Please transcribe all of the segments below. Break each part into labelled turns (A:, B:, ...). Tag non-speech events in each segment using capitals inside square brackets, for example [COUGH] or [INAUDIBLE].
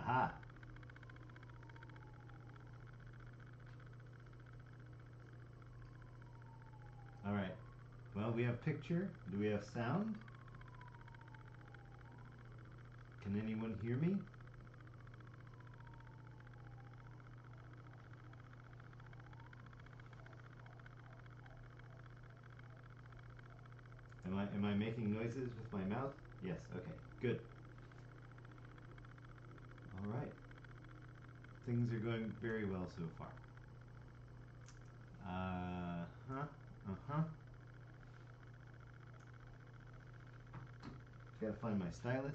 A: Aha. All right. Well, we have picture. Do we have sound? Can anyone hear me? Am I am I making noises with my mouth? Yes. Okay. Good. All right. Things are going very well so far. Uh huh. Uh huh. Gotta find my stylus.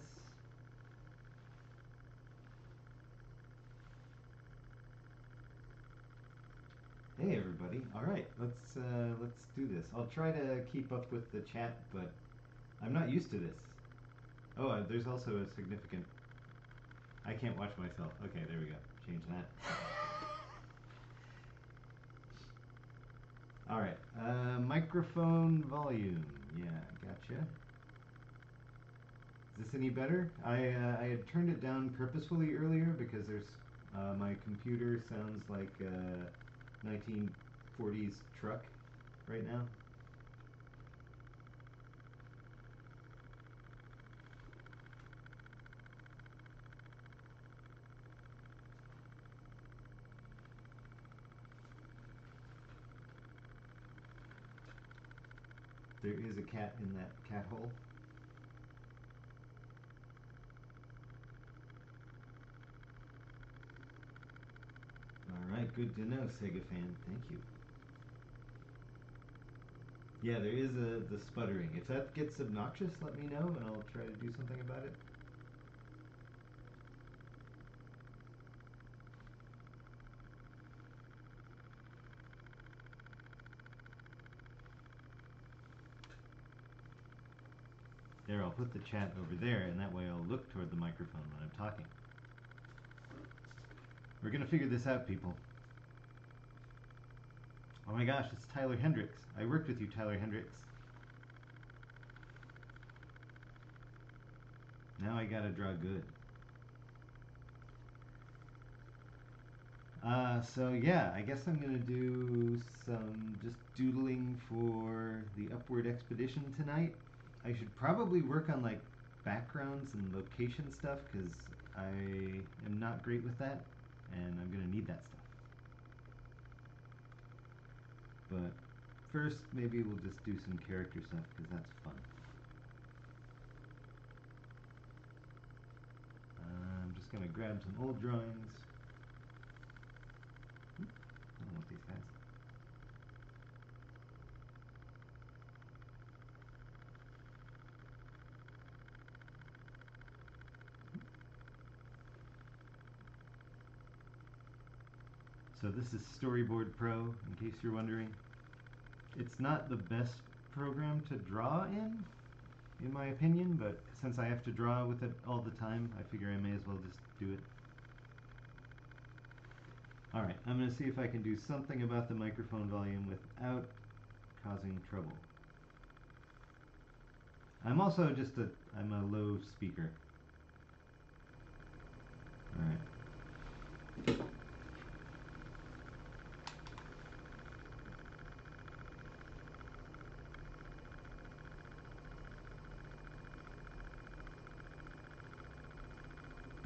A: Hey everybody. All right, let's uh, let's do this. I'll try to keep up with the chat, but I'm not used to this. Oh, uh, there's also a significant. I can't watch myself. Okay, there we go. Change that. [LAUGHS] All right, uh, microphone volume. Yeah, gotcha. Is this any better? I uh, I had turned it down purposefully earlier because there's uh, my computer sounds like a 1940s truck right now. There is a cat in that cat hole. All right, good to know, Sega fan. Thank you. Yeah, there is a the sputtering. If that gets obnoxious, let me know, and I'll try to do something about it. There, I'll put the chat over there, and that way I'll look toward the microphone when I'm talking. We're gonna figure this out, people. Oh my gosh, it's Tyler Hendricks. I worked with you, Tyler Hendricks. Now I gotta draw good. Uh, so yeah, I guess I'm gonna do some just doodling for the Upward Expedition tonight. I should probably work on like backgrounds and location stuff because I am not great with that and I'm gonna need that stuff. But first, maybe we'll just do some character stuff because that's fun. I'm just gonna grab some old drawings. Hmm, I don't these guys. So this is Storyboard Pro, in case you're wondering. It's not the best program to draw in, in my opinion, but since I have to draw with it all the time, I figure I may as well just do it. Alright, I'm going to see if I can do something about the microphone volume without causing trouble. I'm also just a, I'm a low speaker. Alright.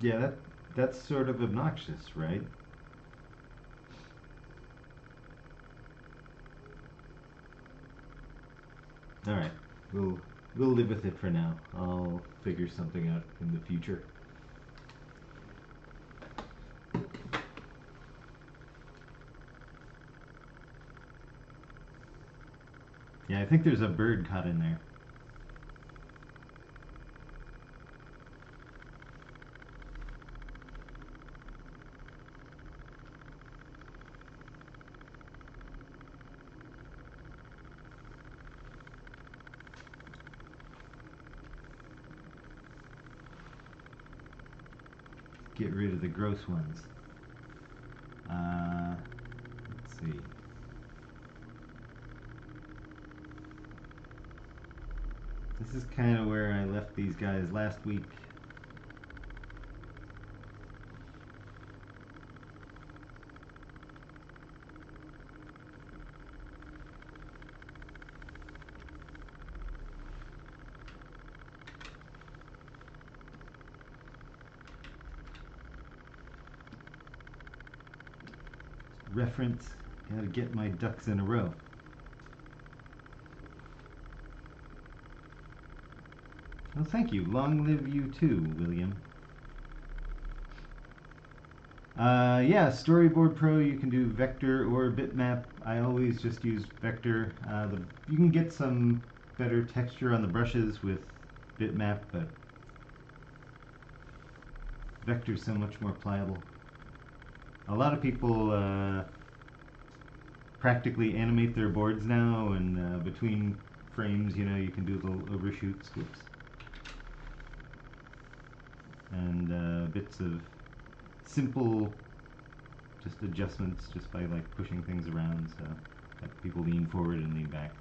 A: Yeah, that that's sort of obnoxious, right? All right, we'll we'll live with it for now. I'll figure something out in the future. Yeah, I think there's a bird caught in there. get rid of the gross ones. Uh, let's see. This is kind of where I left these guys last week. Reference. Gotta get my ducks in a row. Well, thank you. Long live you too, William. Uh, yeah, Storyboard Pro, you can do vector or bitmap. I always just use vector. Uh, the, you can get some better texture on the brushes with bitmap, but vector's so much more pliable. A lot of people uh, practically animate their boards now, and uh, between frames, you know, you can do little overshoots, whoops, and uh, bits of simple just adjustments just by like pushing things around so like people lean forward and lean back.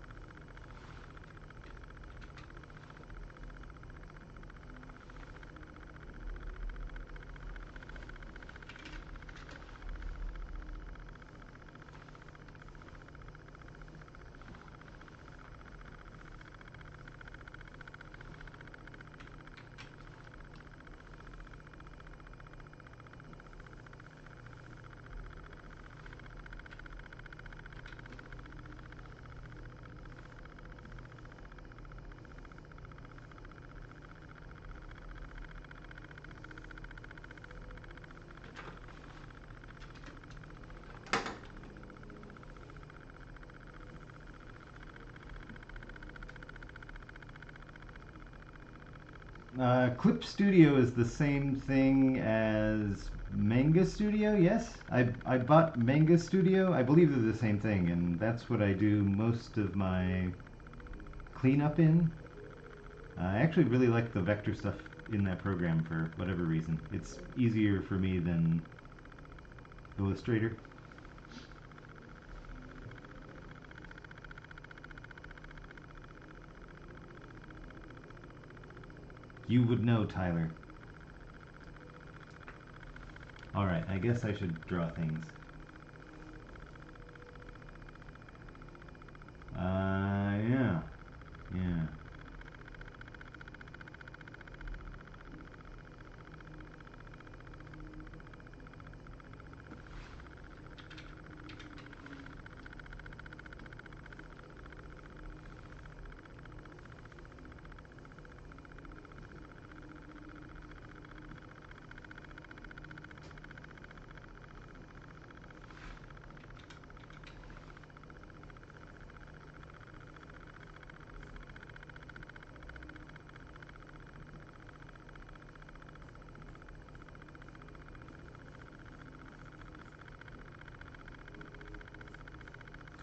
A: Uh, Clip Studio is the same thing as Manga Studio, yes? I, I bought Manga Studio. I believe they're the same thing, and that's what I do most of my cleanup in. I actually really like the vector stuff in that program for whatever reason. It's easier for me than Illustrator. You would know, Tyler. Alright, I guess I should draw things. Uh, yeah. Yeah.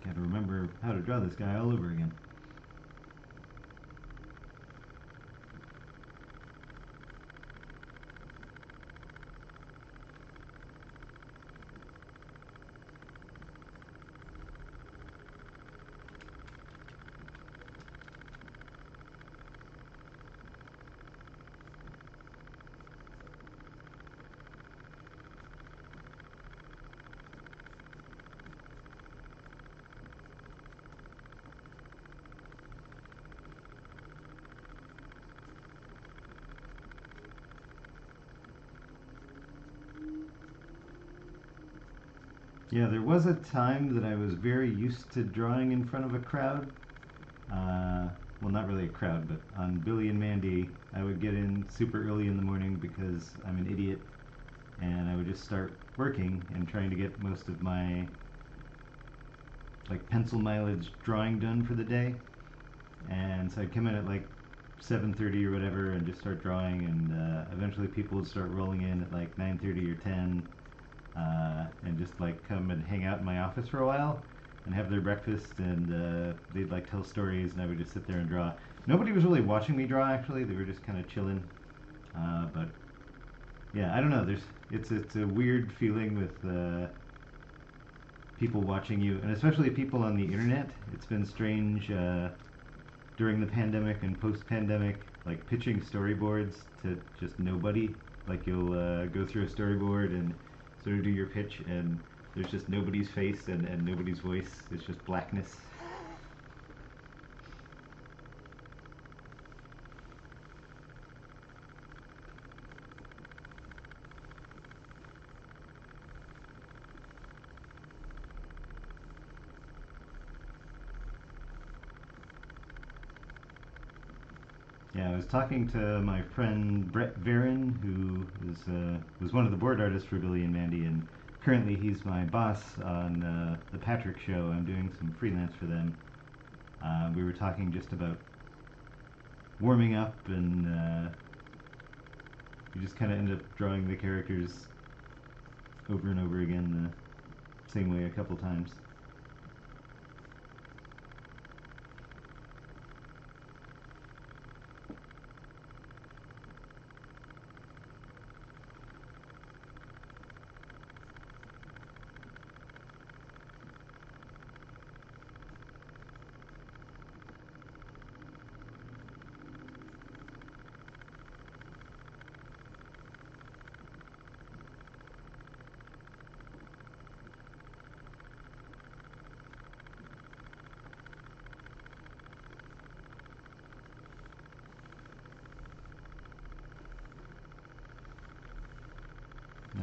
A: Gotta remember how to draw this guy all over again. Yeah, there was a time that I was very used to drawing in front of a crowd. Uh, well, not really a crowd, but on Billy and Mandy, I would get in super early in the morning because I'm an idiot, and I would just start working and trying to get most of my like pencil mileage drawing done for the day. And so I'd come in at like 7:30 or whatever and just start drawing, and uh, eventually people would start rolling in at like 9:30 or 10 uh, and just like come and hang out in my office for a while and have their breakfast and uh, they'd like tell stories and I would just sit there and draw. Nobody was really watching me draw actually. They were just kind of chilling. Uh, but yeah, I don't know. There's it's it's a weird feeling with uh, people watching you and especially people on the internet. It's been strange uh, during the pandemic and post-pandemic, like pitching storyboards to just nobody. Like you'll uh, go through a storyboard and of do your pitch and there's just nobody's face and, and nobody's voice. It's just blackness. I was talking to my friend Brett Varon, who is, uh, was one of the board artists for Billy and Mandy, and currently he's my boss on uh, the Patrick Show. I'm doing some freelance for them. Uh, we were talking just about warming up, and uh, you just kind of end up drawing the characters over and over again the same way a couple times.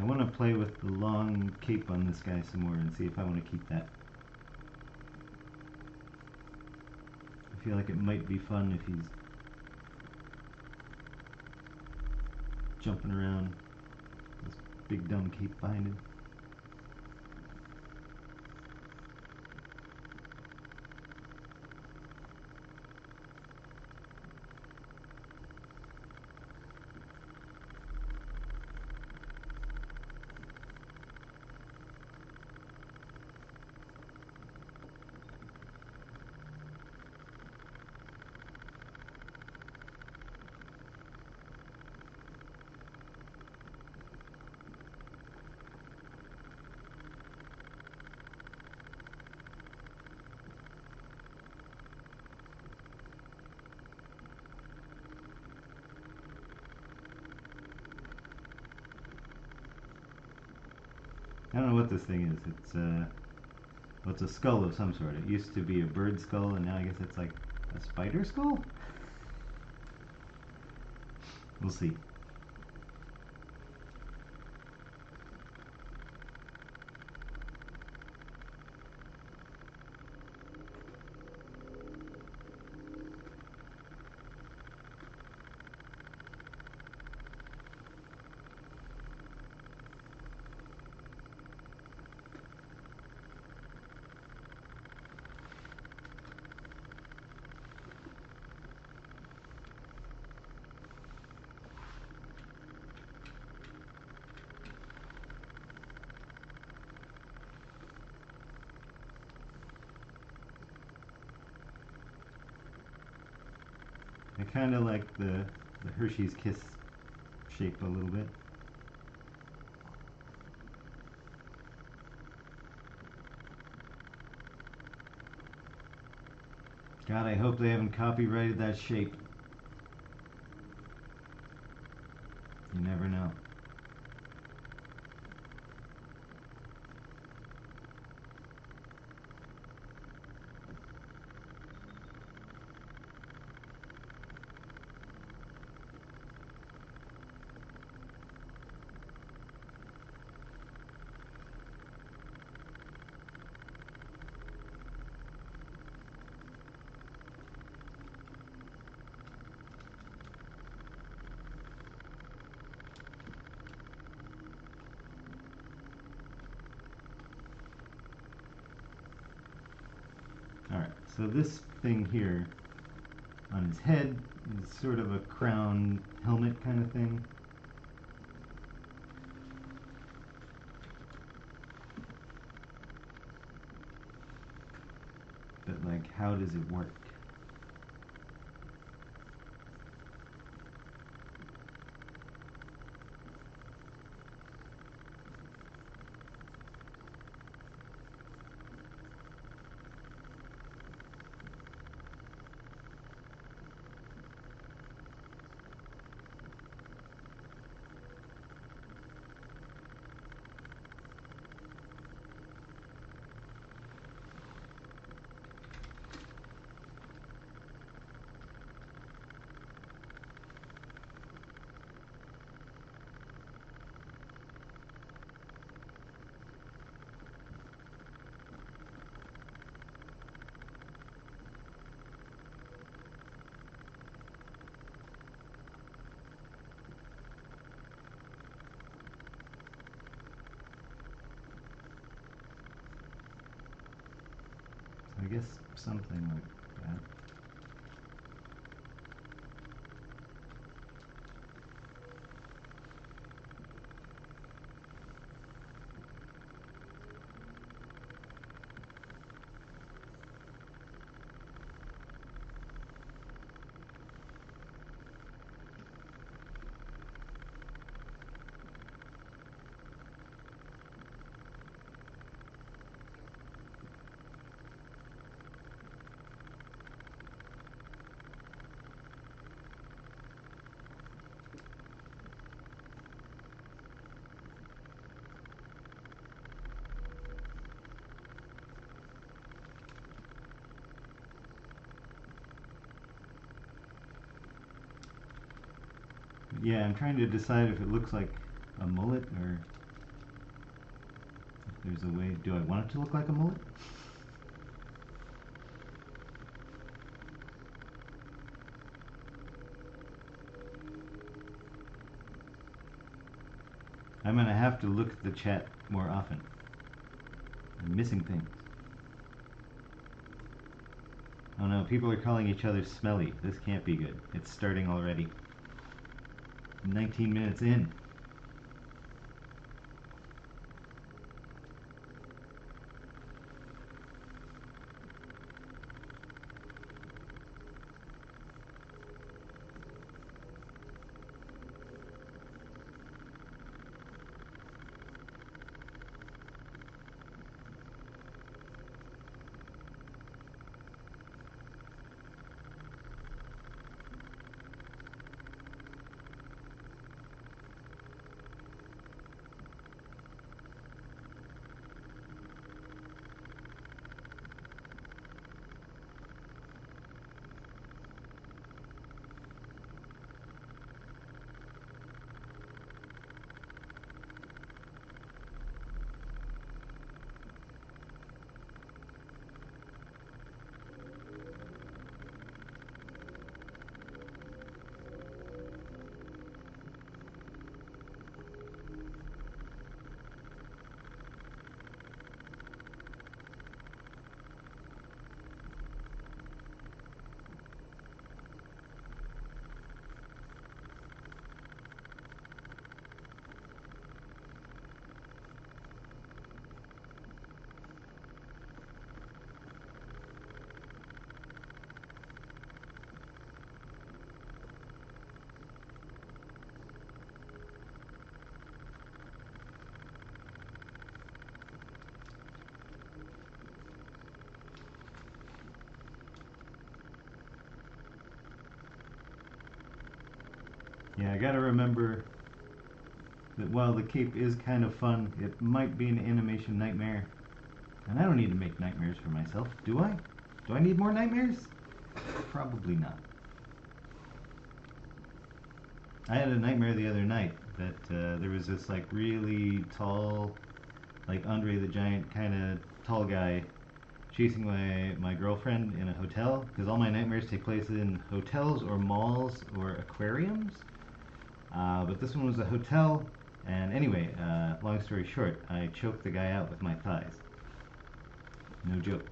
A: I want to play with the long cape on this guy some more and see if I want to keep that. I feel like it might be fun if he's jumping around this big dumb cape behind him. This thing is. It's uh, well, it's a skull of some sort. It used to be a bird skull, and now I guess it's like a spider skull. We'll see. I kind of like the, the Hershey's Kiss shape a little bit. God, I hope they haven't copyrighted that shape. You never know. Alright, so this thing here on his head is sort of a crown helmet kind of thing. But like, how does it work? Something like that. Yeah, I'm trying to decide if it looks like a mullet or if there's a way. Do I want it to look like a mullet? I'm gonna have to look at the chat more often. I'm missing things. Oh no, people are calling each other smelly. This can't be good. It's starting already. 19 minutes in. Yeah, I gotta remember that while the cape is kind of fun, it might be an animation nightmare. And I don't need to make nightmares for myself, do I? Do I need more nightmares? Probably not. I had a nightmare the other night that uh, there was this like really tall, like Andre the Giant kind of tall guy chasing my, my girlfriend in a hotel because all my nightmares take place in hotels or malls or aquariums. Uh, but this one was a hotel, and anyway, uh, long story short, I choked the guy out with my thighs. No joke.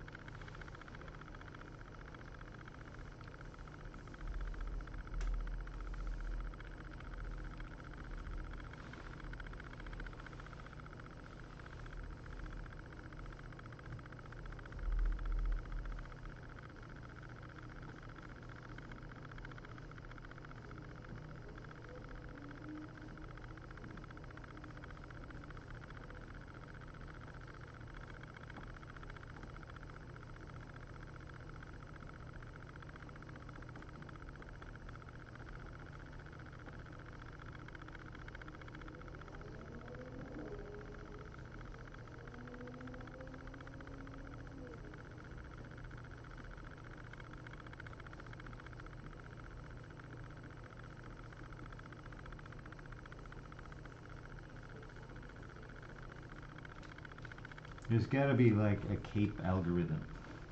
A: There's gotta be like a cape algorithm.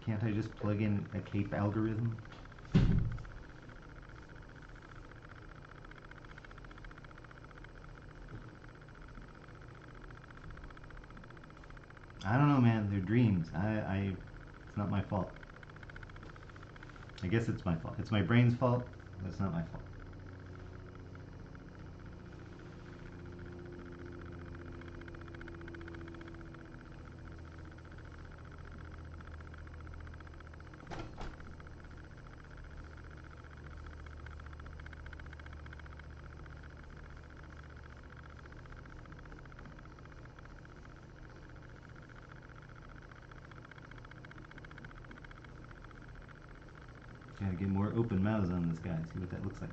A: Can't I just plug in a cape algorithm? I don't know, man. They're dreams. I, I, it's not my fault. I guess it's my fault. It's my brain's fault. That's not my fault. Gotta get more open mouths on this guy, see what that looks like.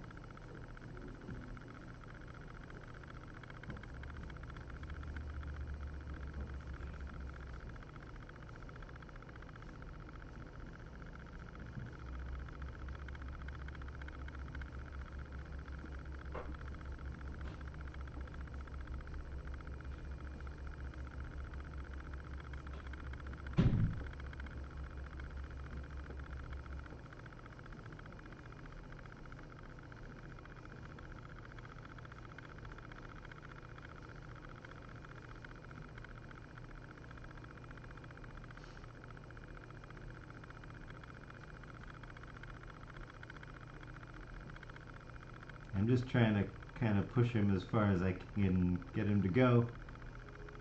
A: Just trying to kind of push him as far as I can get him to go.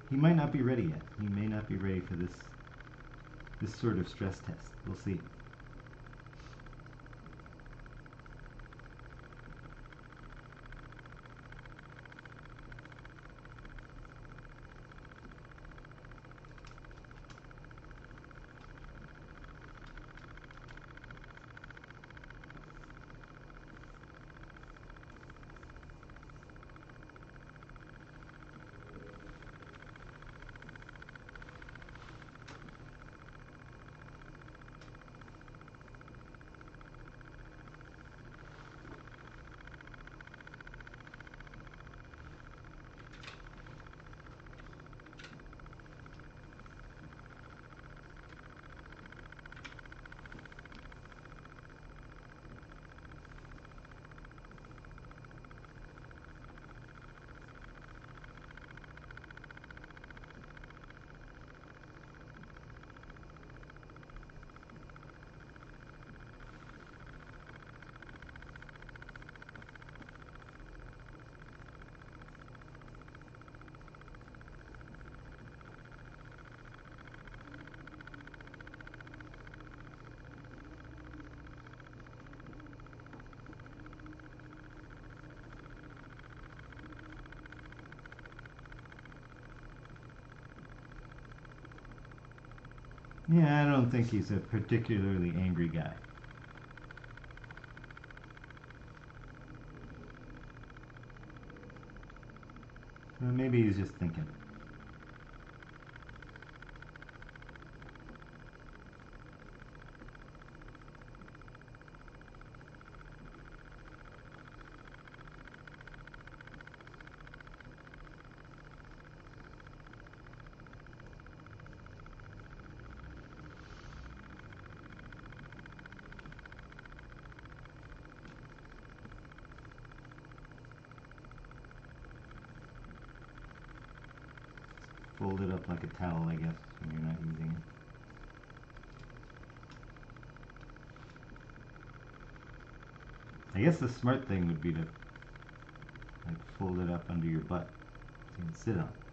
A: He might not be ready yet. He may not be ready for this this sort of stress test. We'll see. Yeah, I don't think he's a particularly angry guy. Maybe he's just thinking. Like a towel, I guess, when you're not using it. I guess the smart thing would be to like fold it up under your butt so you can sit on it.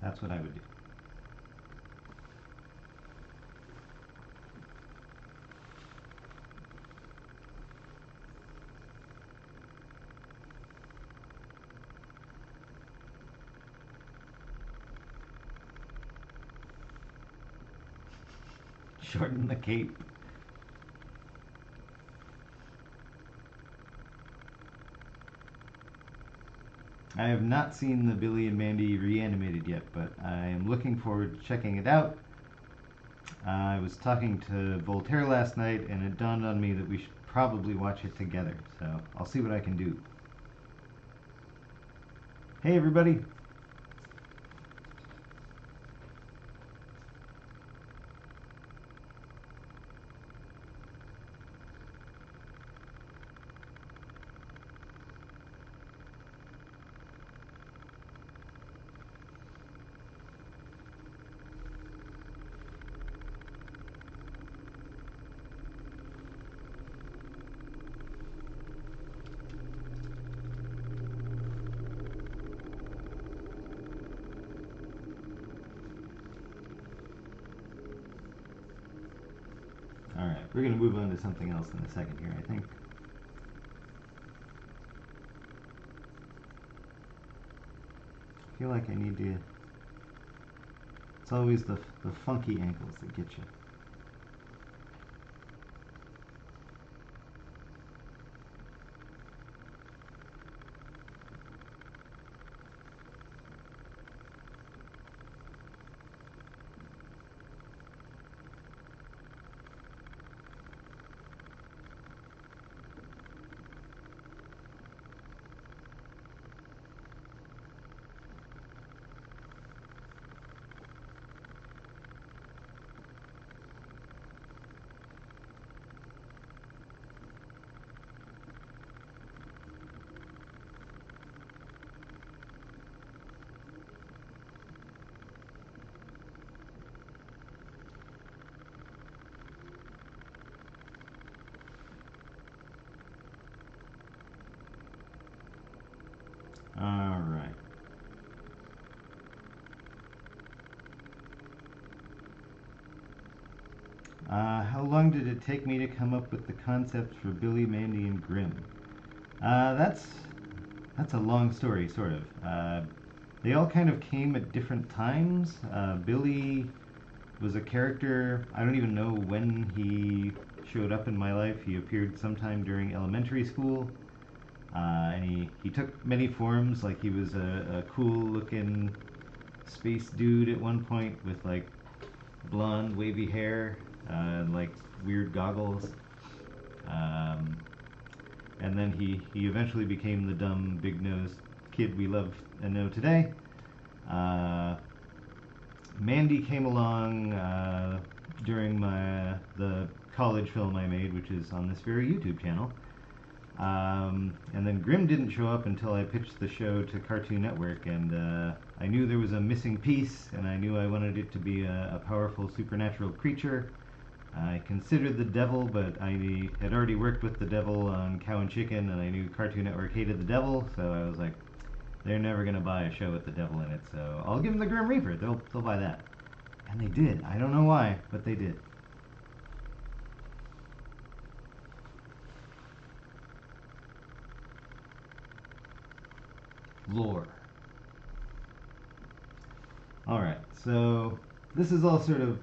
A: That's what I would do. [LAUGHS] Shorten the cape. I have not seen the Billy and Mandy reanimated yet, but I am looking forward to checking it out. Uh, I was talking to Voltaire last night, and it dawned on me that we should probably watch it together. So I'll see what I can do. Hey, everybody. Alright, we're going to move on to something else in a second here, I think. I feel like I need to. It's always the, the funky ankles that get you. All right. Uh, how long did it take me to come up with the concept for Billy, Mandy, and Grimm? Uh, that's that's a long story, sort of. Uh, they all kind of came at different times. Uh, Billy was a character. I don't even know when he showed up in my life. He appeared sometime during elementary school. Uh, and he, he took many forms, like he was a, a cool looking space dude at one point with like blonde wavy hair uh, like weird goggles. Um, and then he, he eventually became the dumb, big nosed kid we love and know today. Uh, Mandy came along uh, during my the college film I made, which is on this very YouTube channel. Um, and then Grimm didn't show up until I pitched the show to Cartoon Network, and uh, I knew there was a missing piece, and I knew I wanted it to be a, a powerful supernatural creature. I considered the devil, but I had already worked with the devil on Cow and Chicken, and I knew Cartoon Network hated the devil, so I was like, they're never gonna buy a show with the devil in it, so I'll give them the Grim Reaper. They'll they'll buy that, and they did. I don't know why, but they did. lore. Alright, so this is all sort of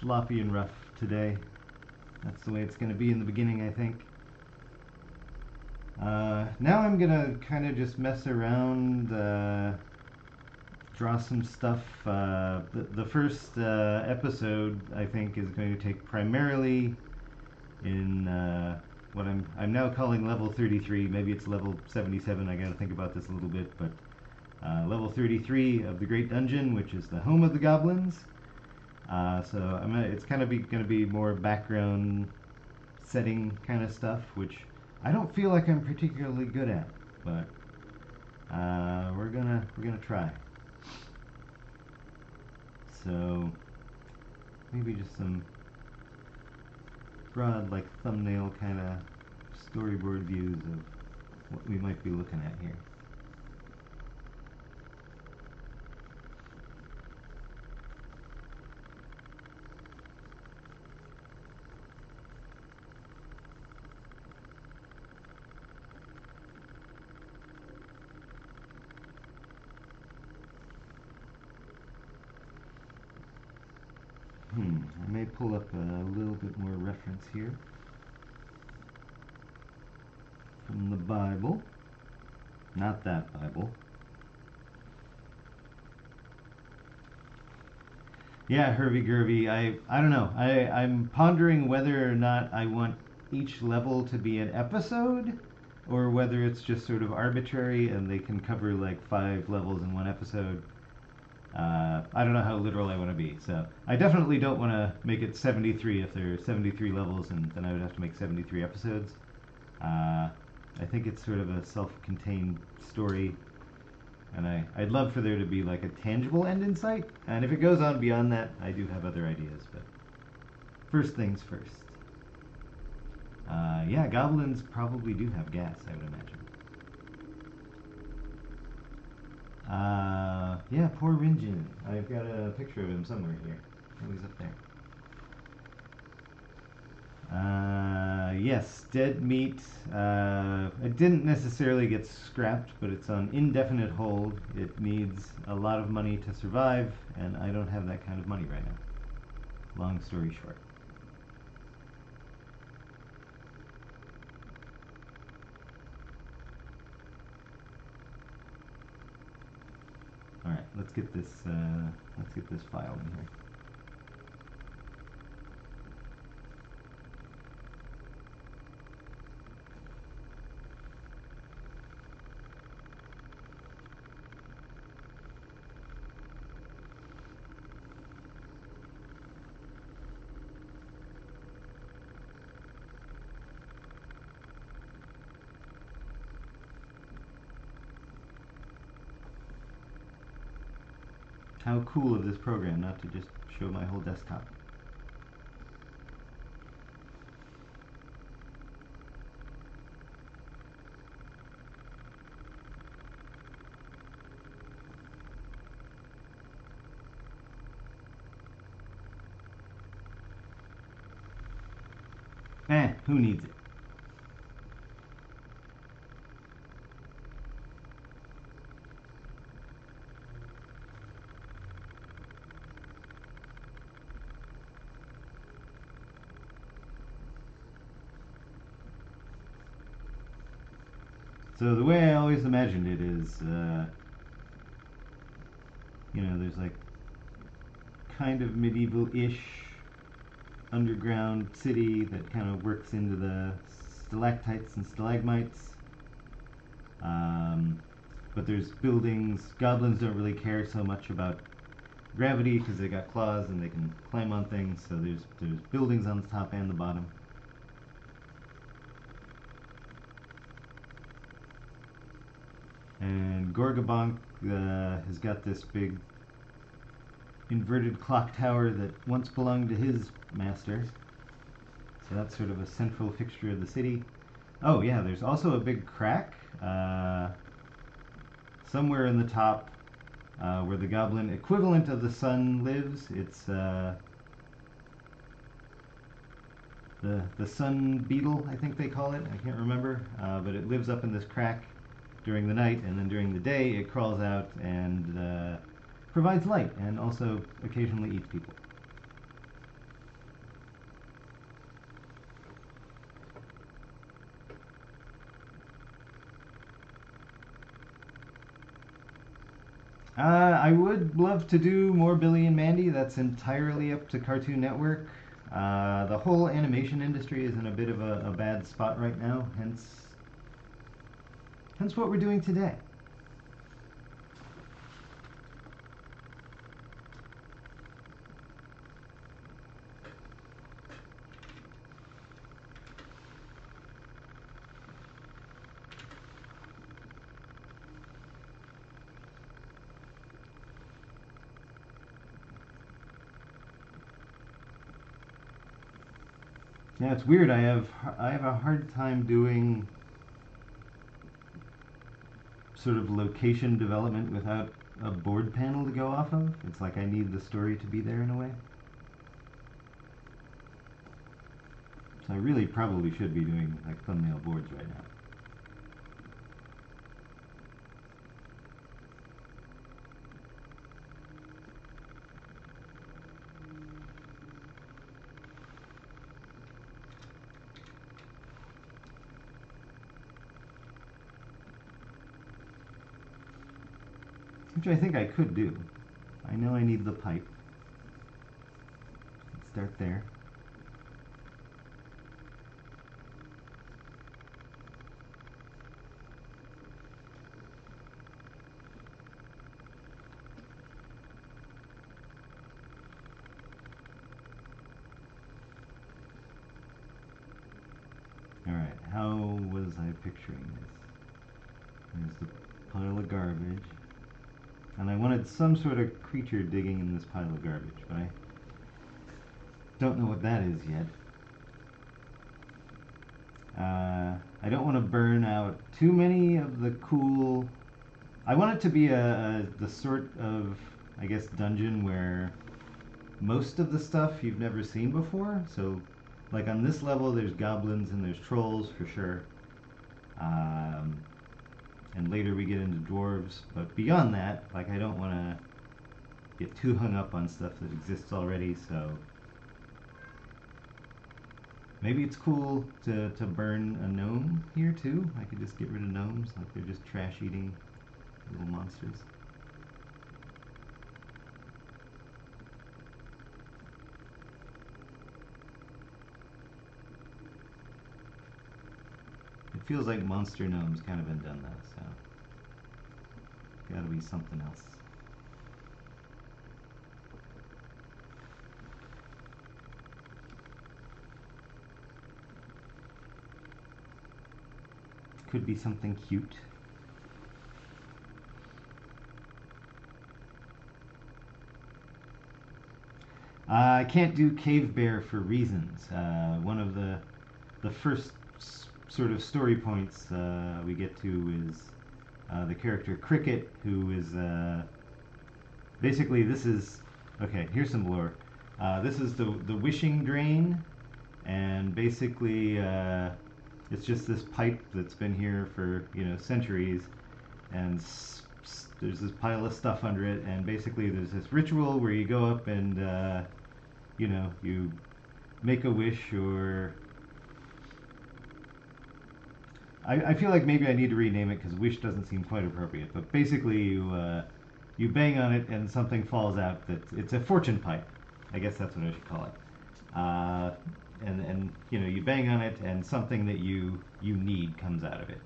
A: sloppy and rough today. That's the way it's going to be in the beginning, I think. Uh, now I'm going to kind of just mess around, uh, draw some stuff. Uh, the, the first uh, episode, I think, is going to take primarily in uh, what I'm I'm now calling level 33. Maybe it's level 77. I got to think about this a little bit, but uh, level 33 of the Great Dungeon, which is the home of the goblins. Uh, so I'm gonna, it's kind of be going to be more background setting kind of stuff, which I don't feel like I'm particularly good at, but uh, we're gonna we're gonna try. So maybe just some broad, like thumbnail kind of storyboard views of what we might be looking at here. Hmm, I may pull up a little bit more reference here from the Bible. Not that Bible. Yeah, Hervey Gurvy. I I don't know. I I'm pondering whether or not I want each level to be an episode, or whether it's just sort of arbitrary and they can cover like five levels in one episode. Uh, I don't know how literal I want to be. So I definitely don't want to make it 73 if there are 73 levels, and then I would have to make 73 episodes. Uh, I think it's sort of a self-contained story, and I, I'd love for there to be like a tangible end in sight. And if it goes on beyond that, I do have other ideas. But first things first. Uh, yeah, goblins probably do have gas, I would imagine. Uh, yeah, poor Rinjin. I've got a picture of him somewhere here. Oh, he's up there. Uh, yes, dead meat. Uh, it didn't necessarily get scrapped, but it's on indefinite hold. It needs a lot of money to survive, and I don't have that kind of money right now. Long story short. All right, let's get this. Uh, let's get this file in here. How cool of this program not to just show my whole desktop. Eh, who needs it? So the way I always imagined it is, uh, you know, there's like kind of medieval-ish underground city that kind of works into the stalactites and stalagmites. Um, but there's buildings. Goblins don't really care so much about gravity because they got claws and they can climb on things. So there's there's buildings on the top and the bottom. And Gorgabonk uh, has got this big inverted clock tower that once belonged to his master. So that's sort of a central fixture of the city. Oh yeah, there's also a big crack uh, somewhere in the top uh, where the goblin equivalent of the sun lives. It's uh, the the sun beetle, I think they call it. I can't remember, uh, but it lives up in this crack during the night, and then during the day it crawls out and uh, provides light, and also occasionally eats people. Uh, I would love to do more Billy and Mandy. That's entirely up to Cartoon Network. Uh, the whole animation industry is in a bit of a, a bad spot right now, hence, hence what we're doing today. Yeah, it's weird. I have I have a hard time doing sort of location development without a board panel to go off of. It's like I need the story to be there in a way. So I really probably should be doing like thumbnail boards right now. Which I think I could do. I know I need the pipe. Let's start there. Alright, how was I picturing this? There's the pile of garbage. And I wanted some sort of creature digging in this pile of garbage, but I don't know what that is yet. Uh, I don't want to burn out too many of the cool. I want it to be a, a the sort of I guess dungeon where most of the stuff you've never seen before. So, like on this level, there's goblins and there's trolls for sure. Um, and later we get into dwarves. But beyond that, like I don't want to get too hung up on stuff that exists already. So maybe it's cool to to burn a gnome here too. I could just get rid of gnomes, like they're just trash eating little monsters. Feels like Monster Gnome's kind of been done though, so gotta be something else. Could be something cute. Uh, I can't do Cave Bear for reasons. Uh, one of the the first sort of story points uh, we get to is uh, the character Cricket, who is uh, basically this is okay. Here's some lore. Uh, this is the the wishing drain, and basically uh, it's just this pipe that's been here for you know centuries, and there's this pile of stuff under it, and basically there's this ritual where you go up and uh, you know you make a wish or I, I feel like maybe I need to rename it because wish doesn't seem quite appropriate. But basically, you uh, you bang on it and something falls out. That it's a fortune pipe. I guess that's what I should call it. Uh, and and you know you bang on it and something that you you need comes out of it.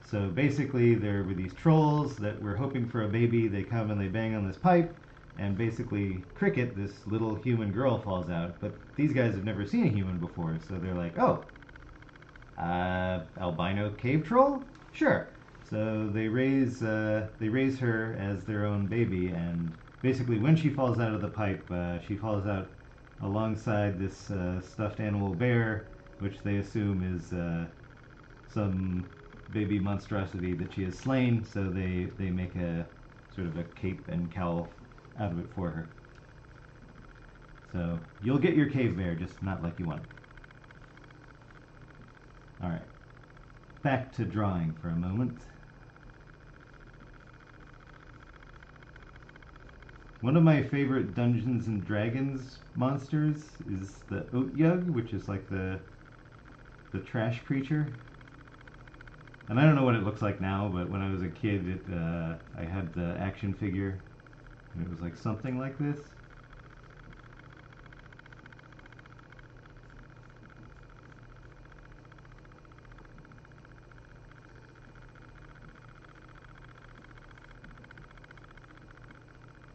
A: So basically, there were these trolls that were hoping for a baby. They come and they bang on this pipe, and basically, Cricket, this little human girl, falls out. But these guys have never seen a human before, so they're like, oh, uh, albino cave troll? Sure. So they raise uh, they raise her as their own baby, and basically when she falls out of the pipe, uh, she falls out alongside this uh, stuffed animal bear, which they assume is uh, some baby monstrosity that she has slain. So they they make a sort of a cape and cowl out of it for her. So you'll get your cave bear, just not like you want. All right. Back to drawing for a moment. One of my favorite Dungeons and Dragons monsters is the Otyug, which is like the the trash creature. And I don't know what it looks like now, but when I was a kid, it, uh, I had the action figure, and it was like something like this.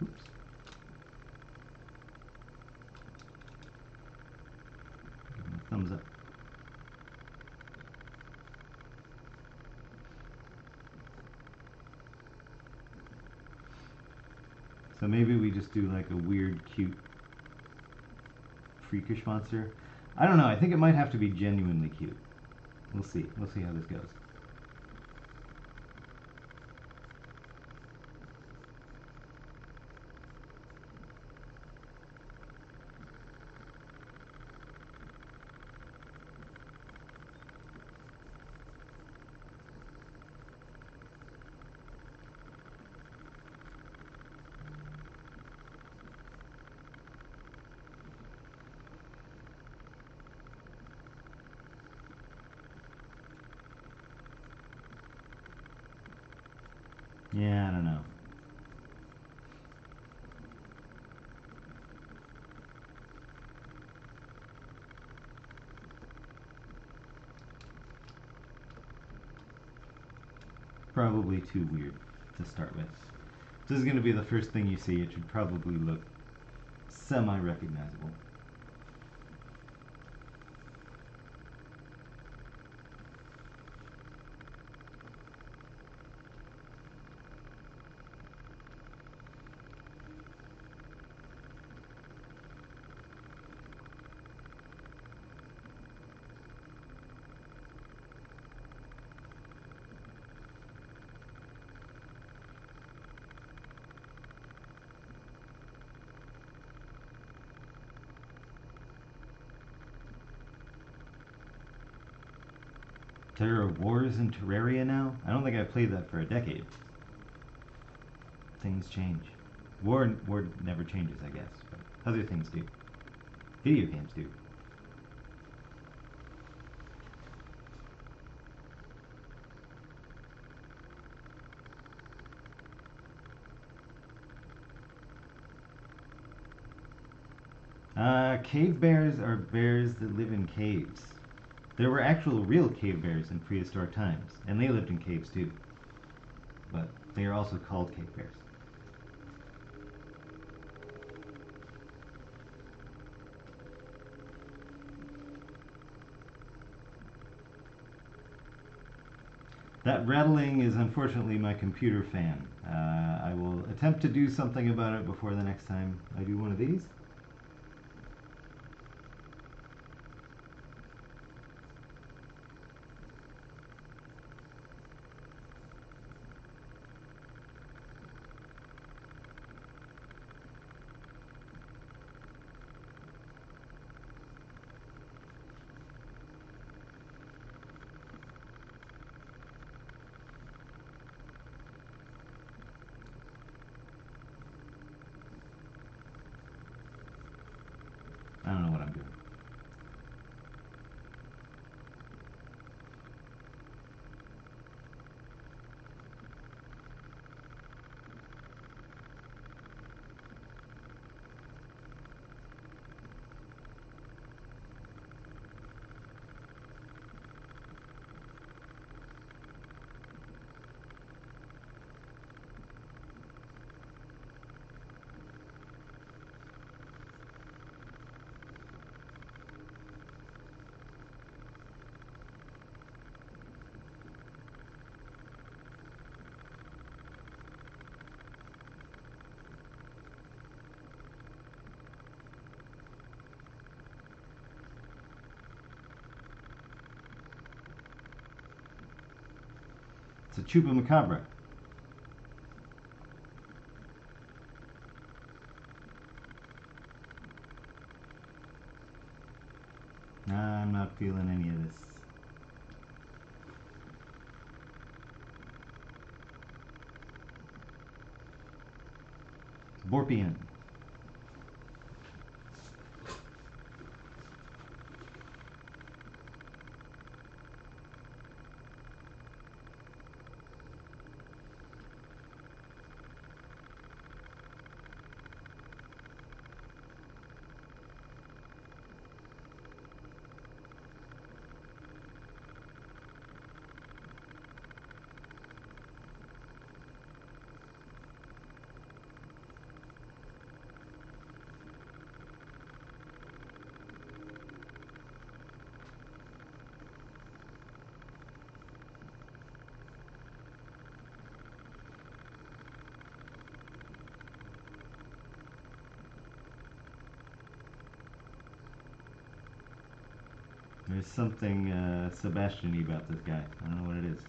A: Oops. Give him a thumbs up. So maybe just do like a weird, cute, freakish monster. I don't know. I think it might have to be genuinely cute. We'll see. We'll see how this goes. Yeah, I don't know. Probably too weird to start with. This is going to be the first thing you see. It should probably look semi-recognizable. There are wars in Terraria now? I don't think I've played that for a decade. Things change. War, war never changes, I guess, but other things do. Video games do. Uh, cave bears are bears that live in caves. There were actual real cave bears in prehistoric times, and they lived in caves too. But they are also called cave bears. That rattling is unfortunately my computer fan. Uh, I will attempt to do something about it before the next time I do one of these. I don't know what I'm doing. A Chupa Macabre. I'm not feeling any of this. Borpian. There's something uh, Sebastian-y about this guy. I don't know what it is.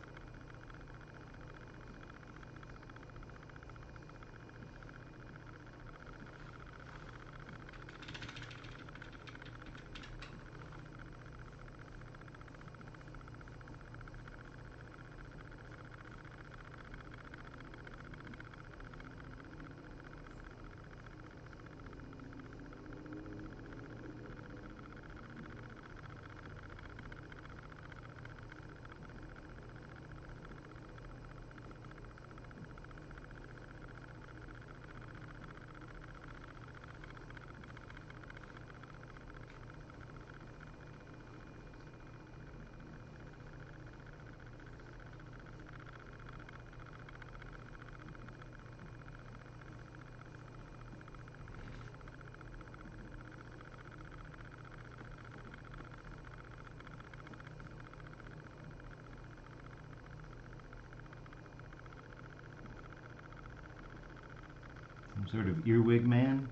A: Sort of earwig man.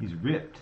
A: He's ripped.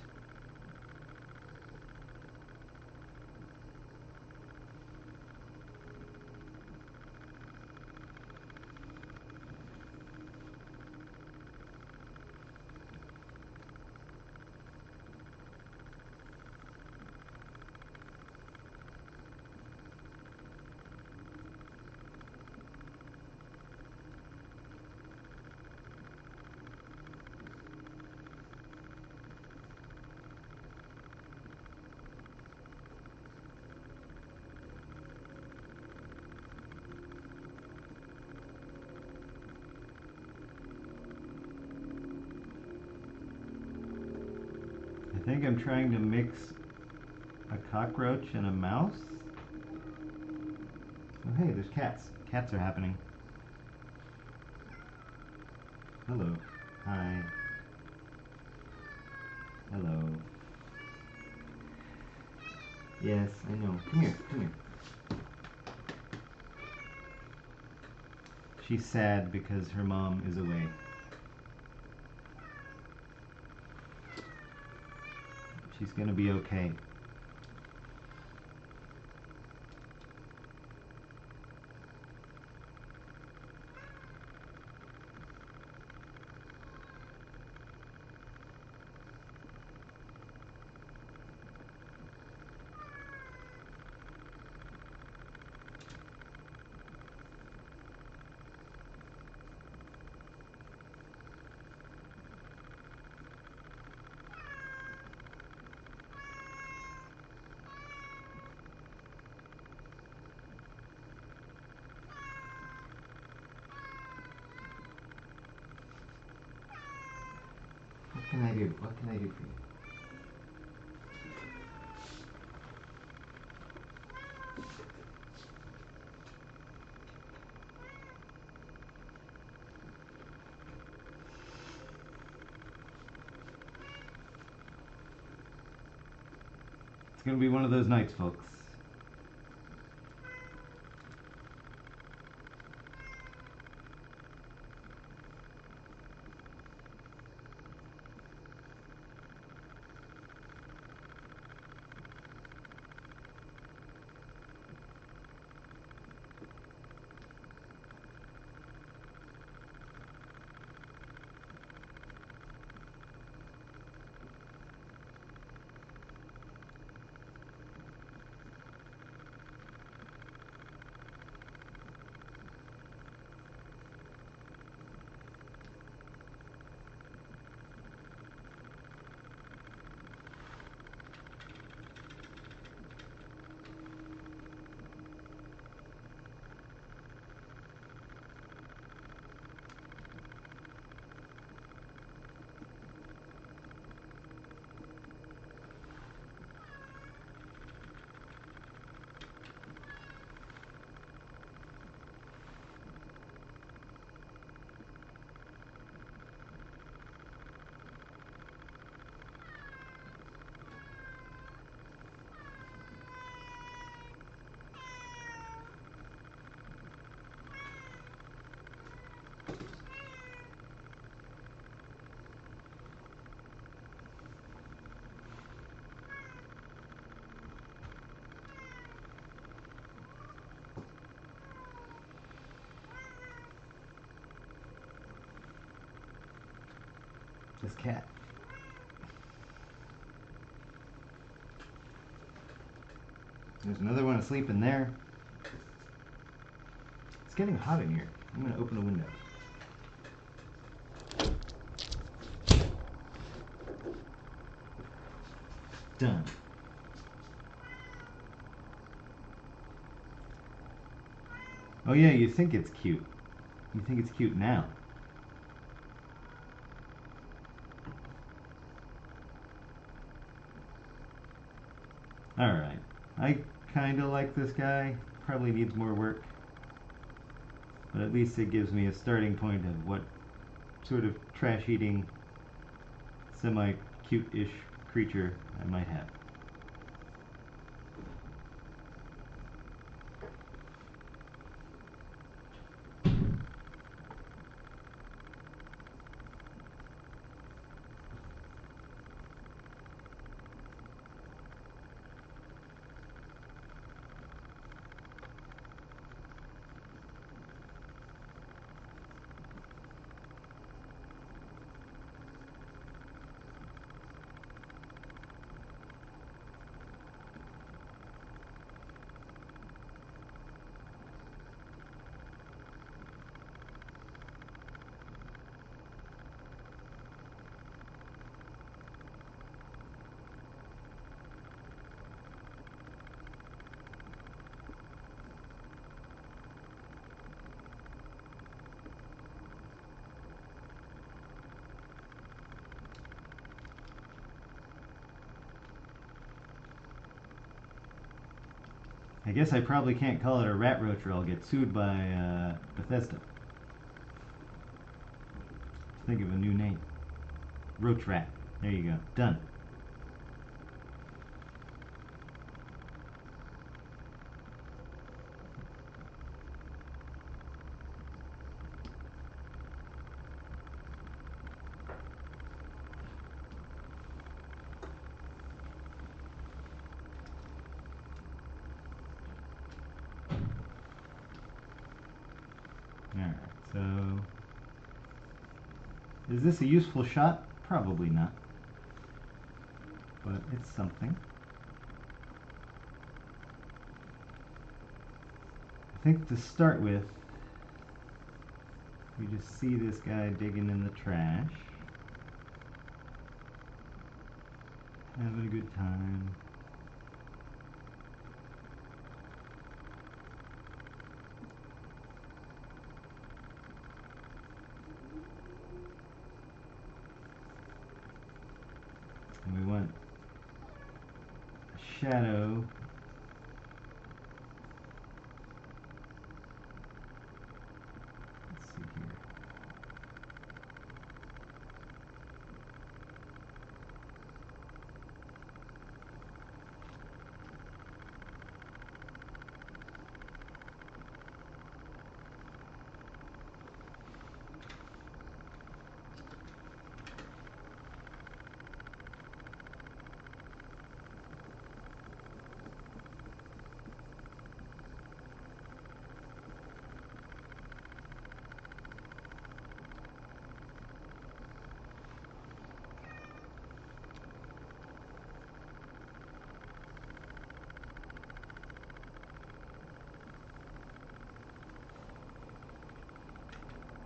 A: I think I'm trying to mix a cockroach and a mouse. Oh, hey, there's cats. Cats are happening. Hello. Hi. Hello. Yes, I know. Come here, come here. She's sad because her mom is away. She's gonna be okay. What can I do? What can I do for you? It's gonna be one of those nights, folks. This cat. There's another one asleep in there. It's getting hot in here. I'm gonna open the window. Done. Oh yeah, you think it's cute. You think it's cute now. Alright. I kinda like this guy. Probably needs more work. But at least it gives me a starting point of what sort of trash eating, semi cute ish creature I might have. I guess I probably can't call it a rat roach or I'll get sued by uh, Bethesda. Think of a new name. Roach rat. There you go. Done. Alright, so. Is this a useful shot? Probably not. But it's something. I think to start with, we just see this guy digging in the trash. Having a good time. And we want a shadow. Let's see here.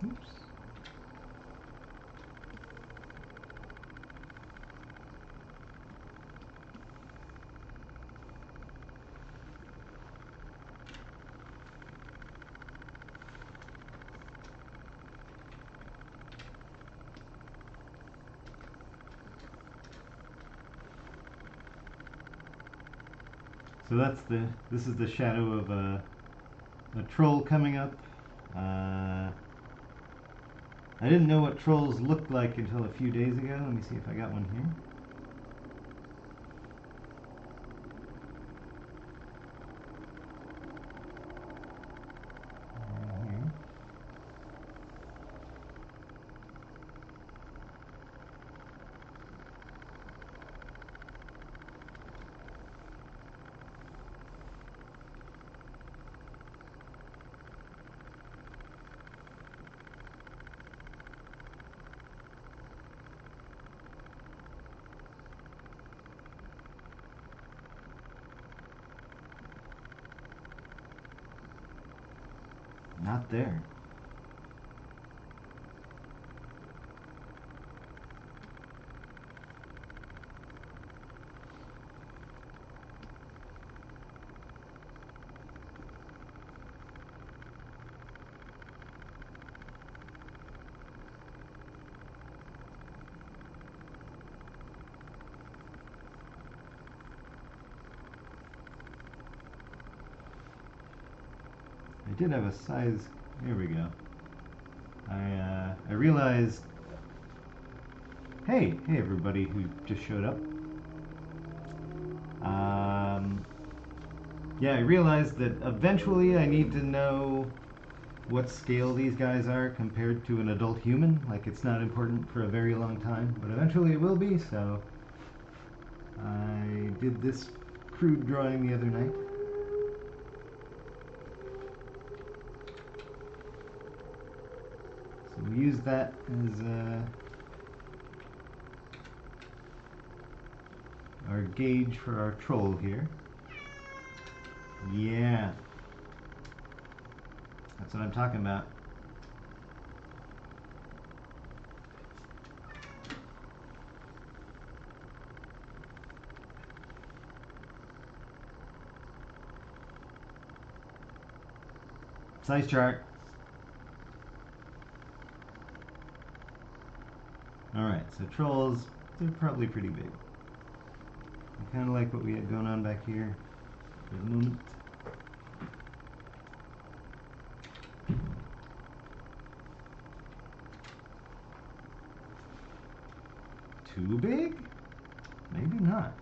A: Oops. So that's the this is the shadow of a a troll coming up. Uh, I didn't know what trolls looked like until a few days ago. Let me see if I got one here. Not there. Did have a size. Here we go. I uh, I realized. Hey, hey everybody who just showed up. Um, yeah, I realized that eventually I need to know what scale these guys are compared to an adult human. Like it's not important for a very long time, but eventually it will be. So I did this crude drawing the other night. So we use that as uh, our gauge for our troll here. Yeah. That's what I'm talking about. Size chart. Alright, so trolls, they're probably pretty big. I kind of like what we had going on back here for the moment. Too big? Maybe not.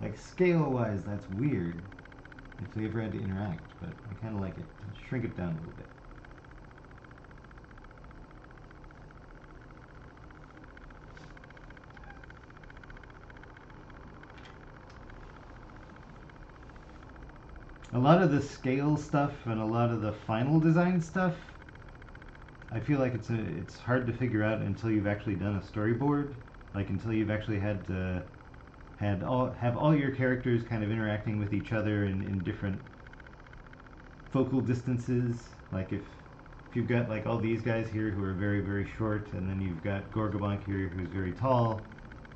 A: Like scale wise, that's weird if they ever had to interact, but I kind of like it. Shrink it down a little bit. A lot of the scale stuff and a lot of the final design stuff, I feel like it's a, it's hard to figure out until you've actually done a storyboard, like until you've actually had to had all have all your characters kind of interacting with each other in, in different focal distances. Like if if you've got like all these guys here who are very very short, and then you've got Gorgabonk here who's very tall.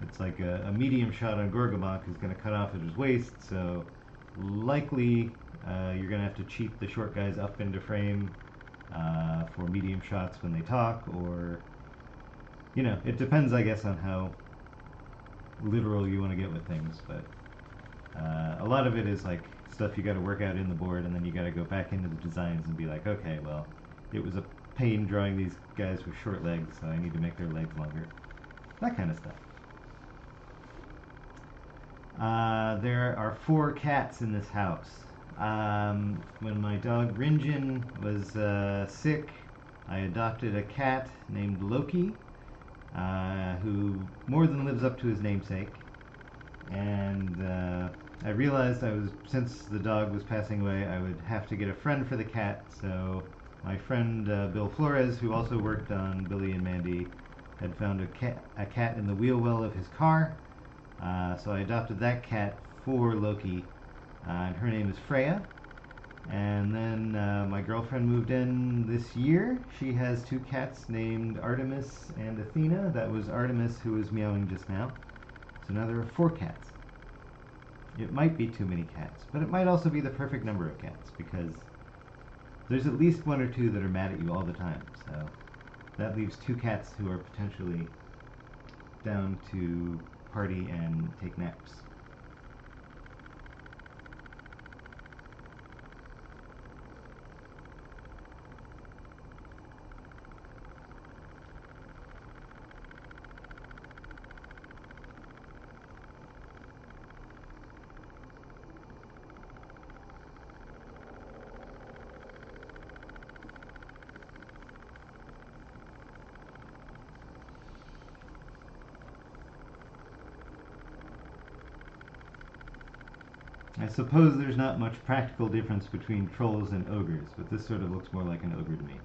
A: It's like a, a medium shot on Gorgabonk is going to cut off at his waist, so likely uh, you're going to have to cheat the short guys up into frame uh, for medium shots when they talk, or you know, it depends, I guess, on how literal you want to get with things. But uh, a lot of it is like stuff you got to work out in the board, and then you got to go back into the designs and be like, okay, well, it was a pain drawing these guys with short legs, so I need to make their legs longer. That kind of stuff. Uh, there are four cats in this house. Um, when my dog Rinjin was uh, sick, I adopted a cat named Loki, uh, who more than lives up to his namesake. And uh, I realized I was, since the dog was passing away, I would have to get a friend for the cat. So my friend uh, Bill Flores, who also worked on Billy and Mandy, had found a cat, a cat in the wheel well of his car. Uh, so I adopted that cat for Loki, uh, and her name is Freya. And then uh, my girlfriend moved in this year. She has two cats named Artemis and Athena. That was Artemis who was meowing just now. So now there are four cats. It might be too many cats, but it might also be the perfect number of cats because there's at least one or two that are mad at you all the time. So that leaves two cats who are potentially down to party and take naps. Suppose there's not much practical difference between trolls and ogres, but this sort of looks more like an ogre to me.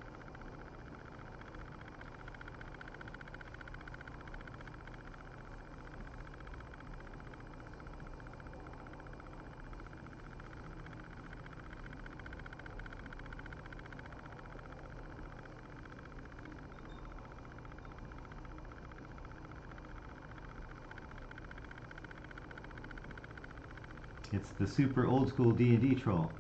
A: It's the super old school D and D troll.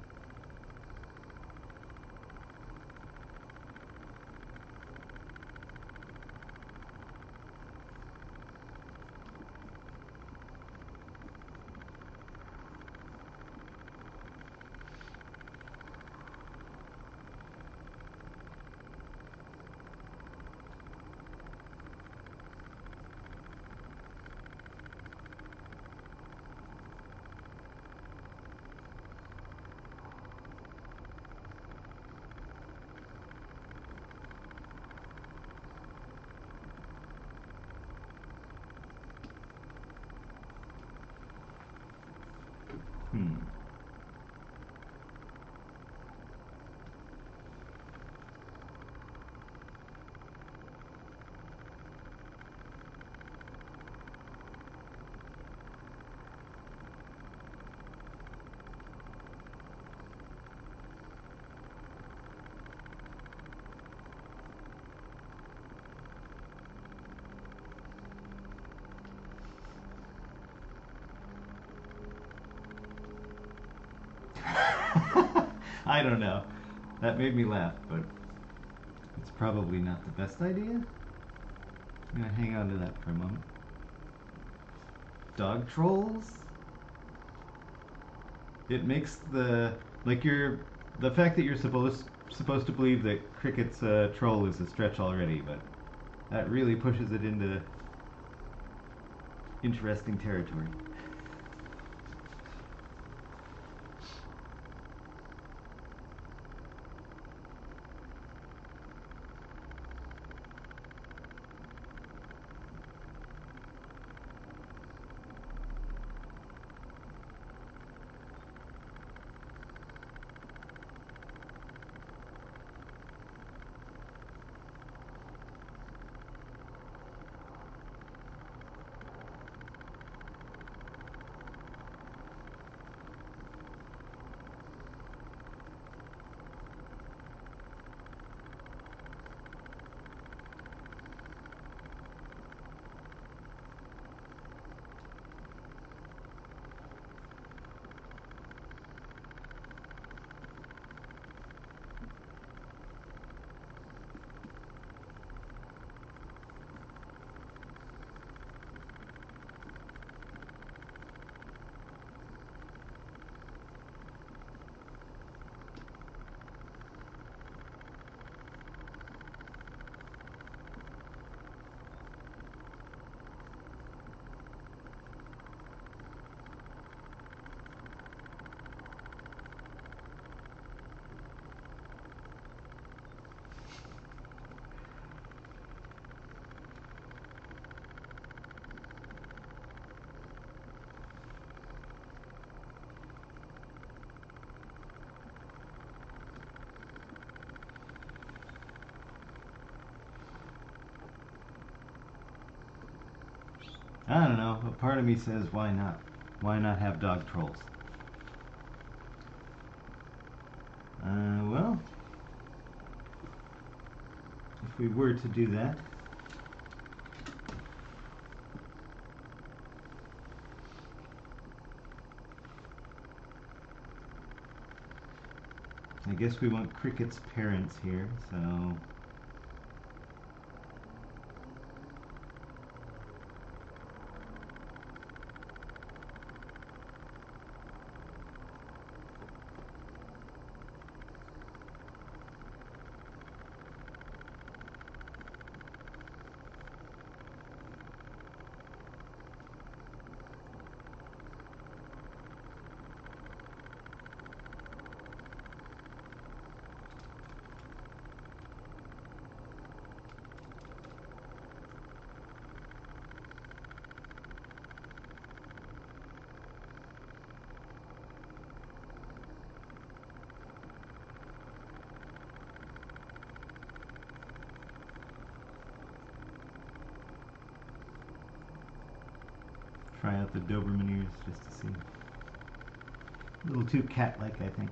A: Hmm. I don't know. That made me laugh, but it's probably not the best idea. I'm gonna hang on to that for a moment. Dog trolls? It makes the like you're the fact that you're supposed supposed to believe that Cricket's uh, troll is a stretch already, but that really pushes it into interesting territory. I don't know. A part of me says, why not? Why not have dog trolls? Uh, well, if we were to do that, I guess we want Cricket's parents here, so try out the Doberman ears just to see. Too cat-like, I think.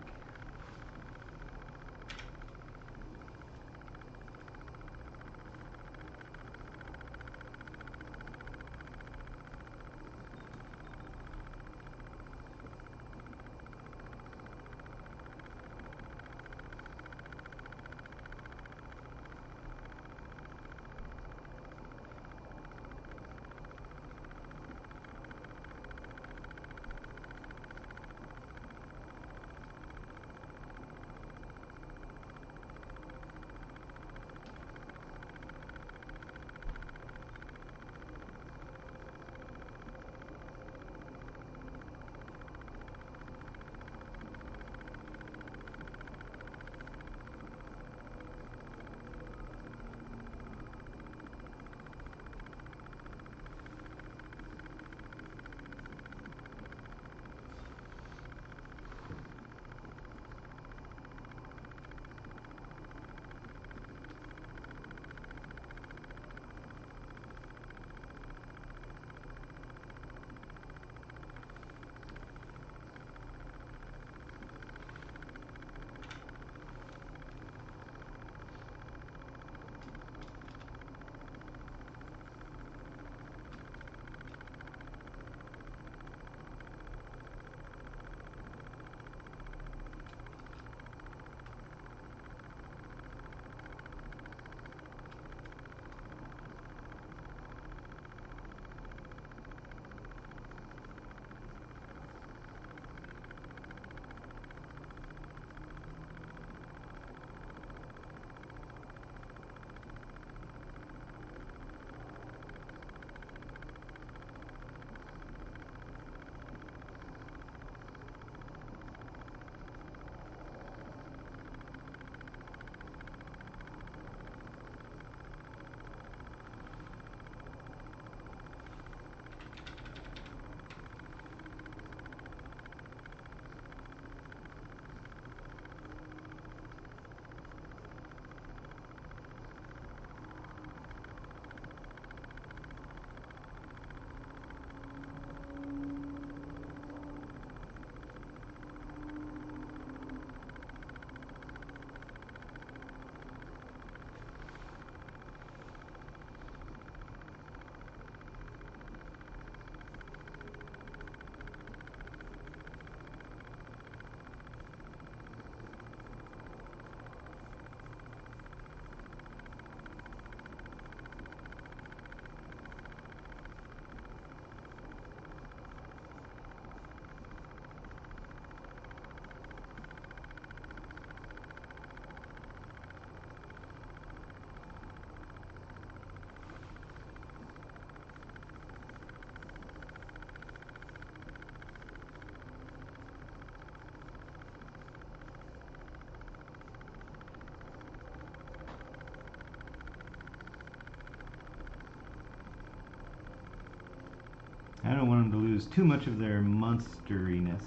A: Want them to lose too much of their monsteriness.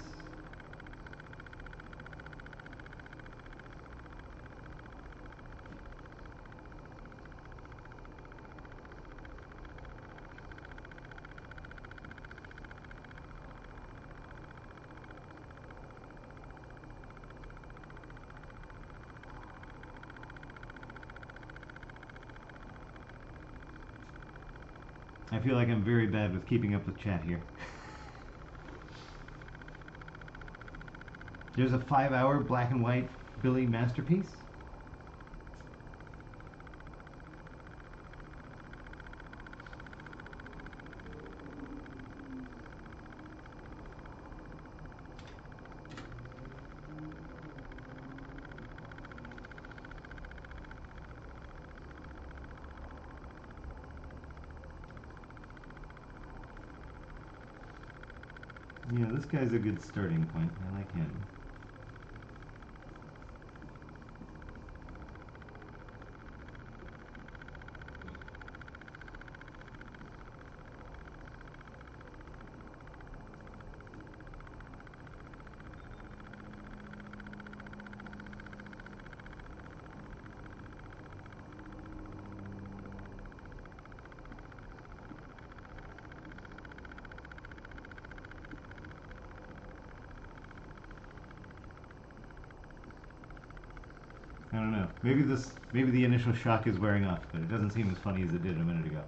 A: I feel like I'm very bad with keeping up with chat here. [LAUGHS] There's a five hour black and white Billy masterpiece. Yeah, this guy's a good starting point. I like him. I don't know. Maybe this, maybe the initial shock is wearing off, but it doesn't seem as funny as it did a minute ago.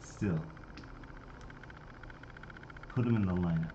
A: Still, put him in the lineup.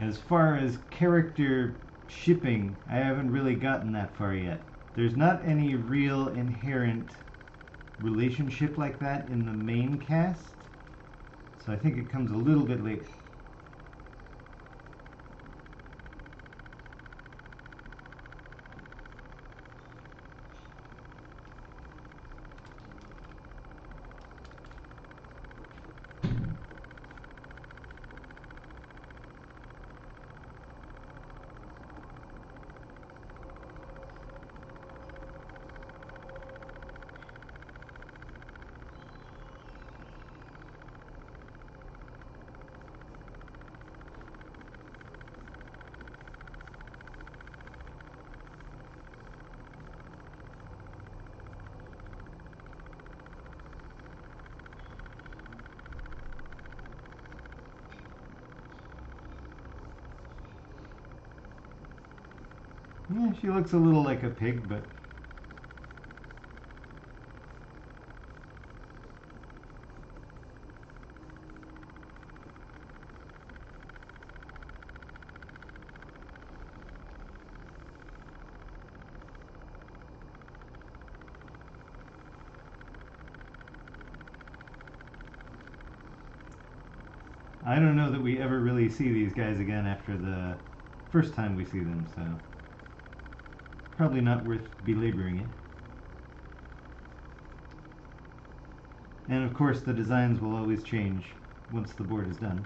A: As far as character shipping, I haven't really gotten that far yet. There's not any real inherent relationship like that in the main cast, so I think it comes a little bit later. Yeah, she looks a little like a pig, but I don't know that we ever really see these guys again after the first time we see them, so probably not worth belaboring it. And of course, the designs will always change once the board is done.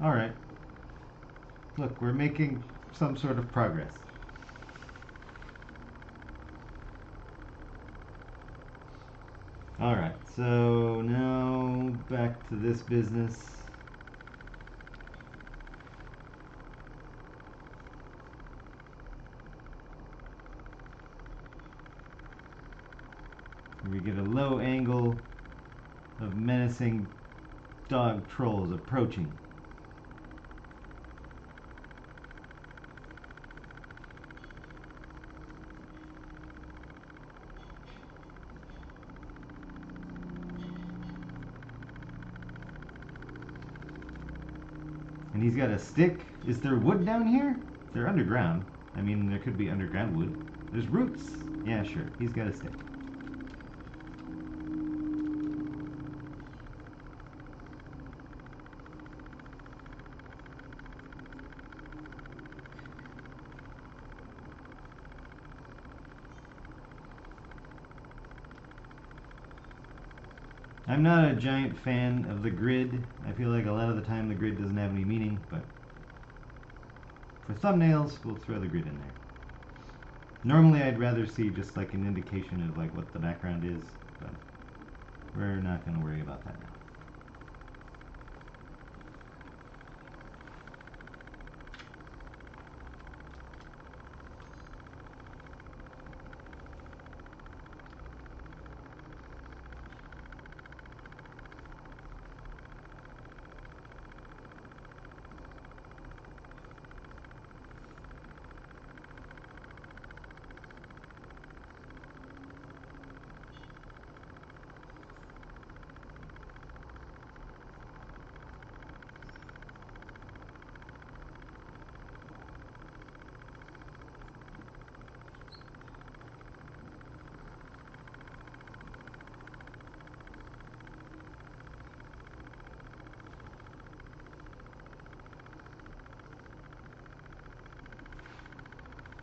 A: Yeah, alright. Look, we're making some sort of progress. Alright, so now back to this business. We get a low angle of menacing dog trolls approaching. And he's got a stick. Is there wood down here? They're underground. I mean, there could be underground wood. There's roots. Yeah, sure. He's got a stick. I'm not a giant fan of the grid. I feel like a lot of the time the grid doesn't have any meaning, but for thumbnails, we'll throw the grid in there. Normally I'd rather see just like an indication of like what the background is, but we're not going to worry about that now.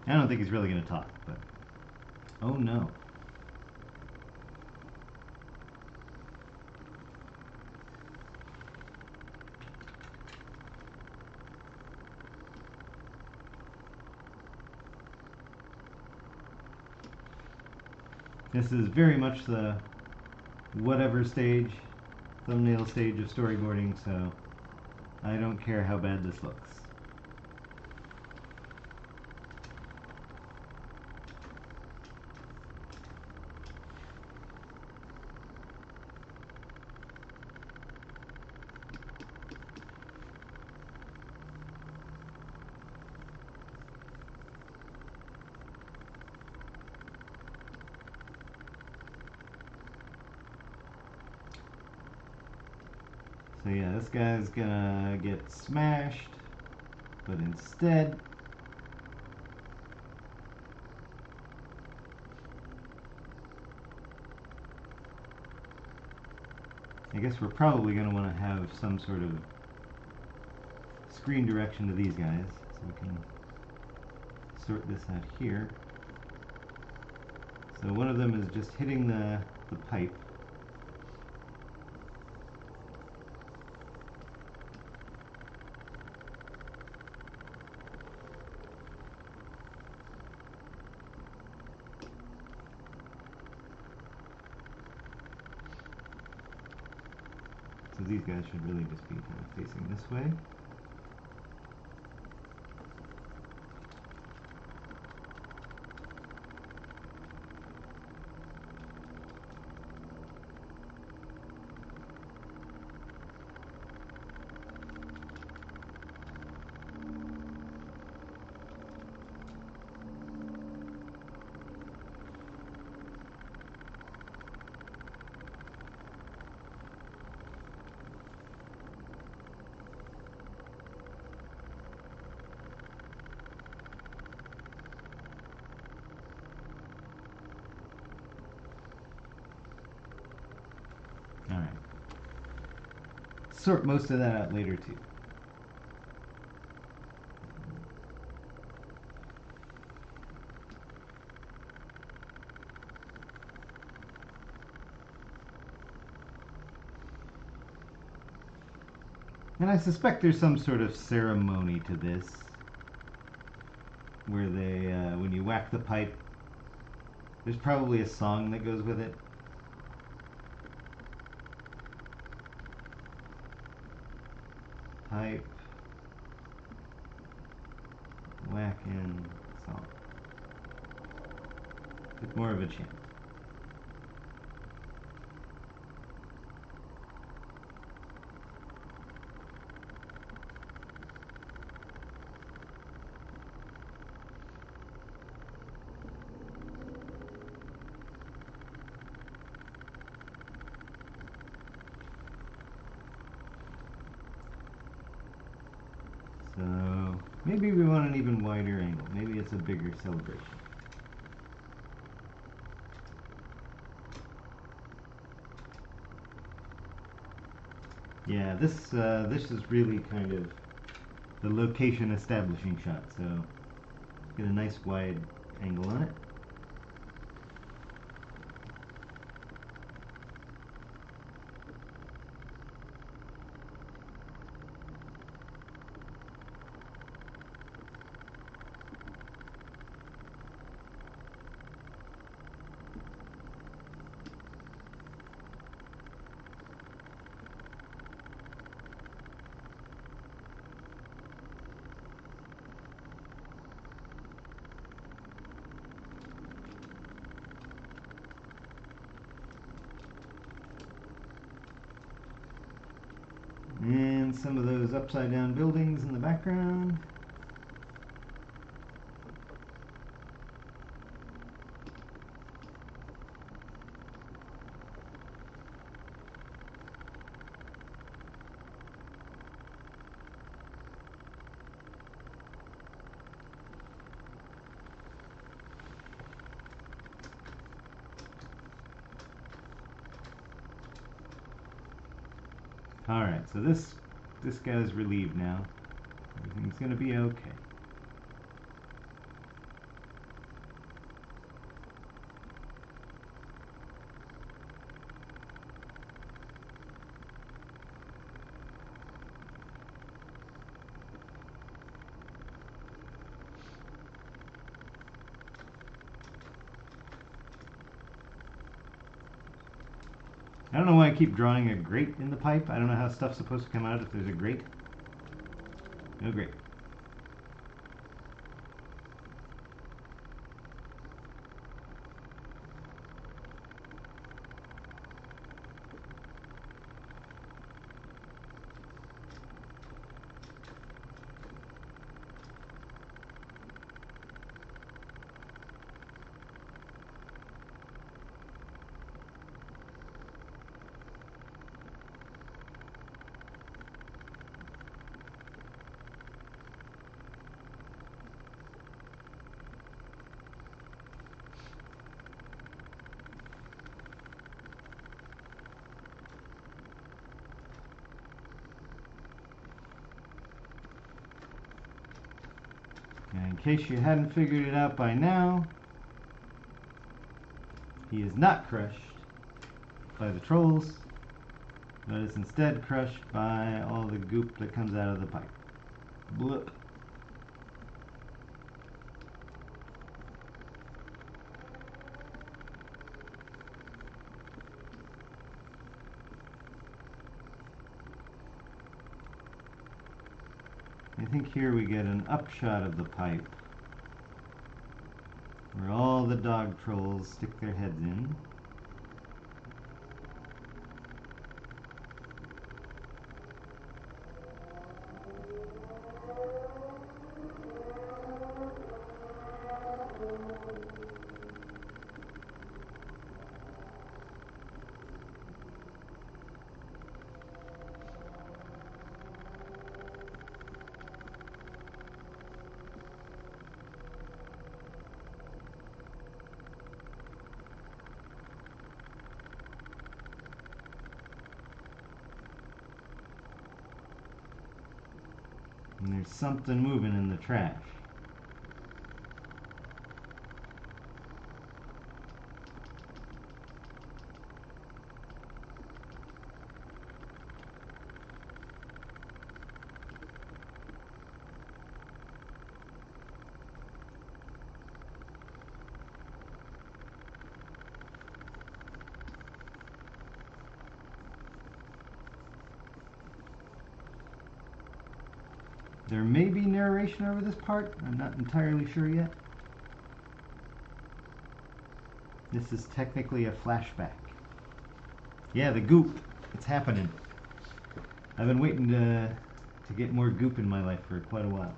A: I don't think he's really going to talk, but oh no. This is very much the whatever stage, thumbnail stage of storyboarding, so I don't care how bad this looks. So yeah, gonna get smashed, but instead I guess we're probably going to want to have some sort of screen direction to these guys, so we can sort this out here. So one of them is just hitting the, the pipe. So these guys should really just be kind of facing this way. Alright. Sort most of that out later too. And I suspect there's some sort of ceremony to this. Where they, uh, when you whack the pipe, there's probably a song that goes with it. Pipe. Whack in song. So maybe we want an even wider angle. Maybe it's a bigger celebration. Yeah, this uh, this is really kind of the location establishing shot. So get a nice wide angle on it. And some of those upside down buildings in the background. All right, so this this guy's relieved now. Everything's gonna be okay. Keep drawing a grate in the pipe. I don't know how stuff's supposed to come out if there's a grate. No grate. In case you hadn't figured it out by now, he is not crushed by the trolls, but is instead crushed by all the goop that comes out of the pipe. Bloop. I think here we get an upshot of the pipe where all the dog trolls stick their heads in. And there's something moving in the trash. There may over this part. I'm not entirely sure yet. This is technically a flashback. Yeah, the goop. It's happening. I've been waiting to to get more goop in my life for quite a while.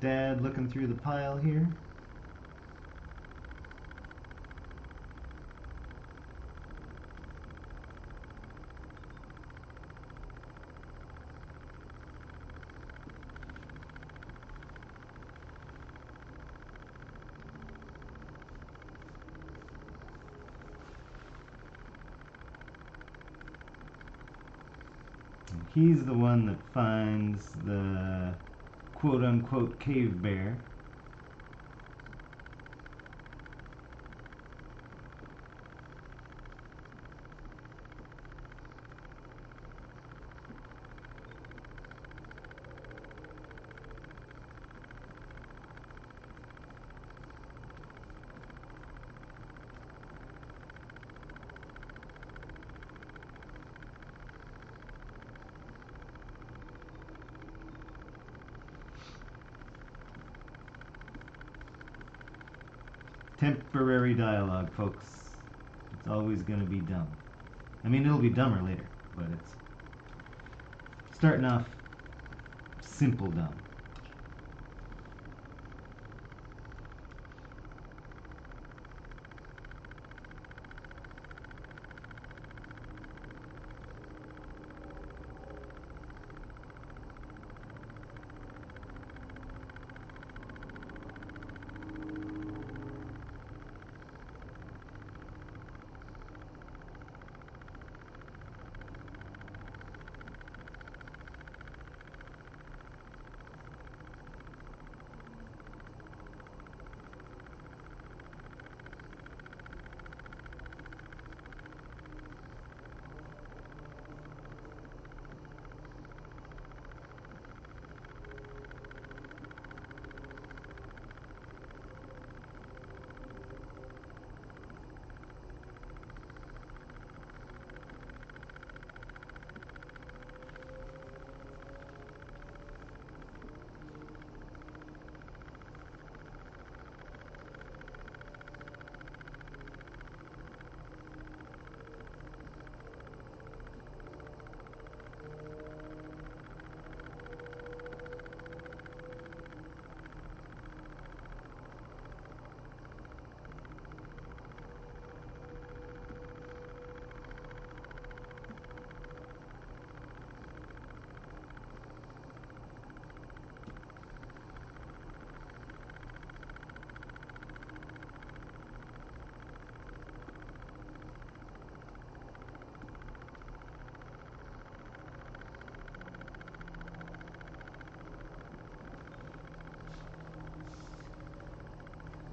A: Dad looking through the pile here. He's the one that finds the quote unquote cave bear. Temporary dialogue, folks. It's always going to be dumb. I mean, it'll be dumber later, but it's starting off simple dumb.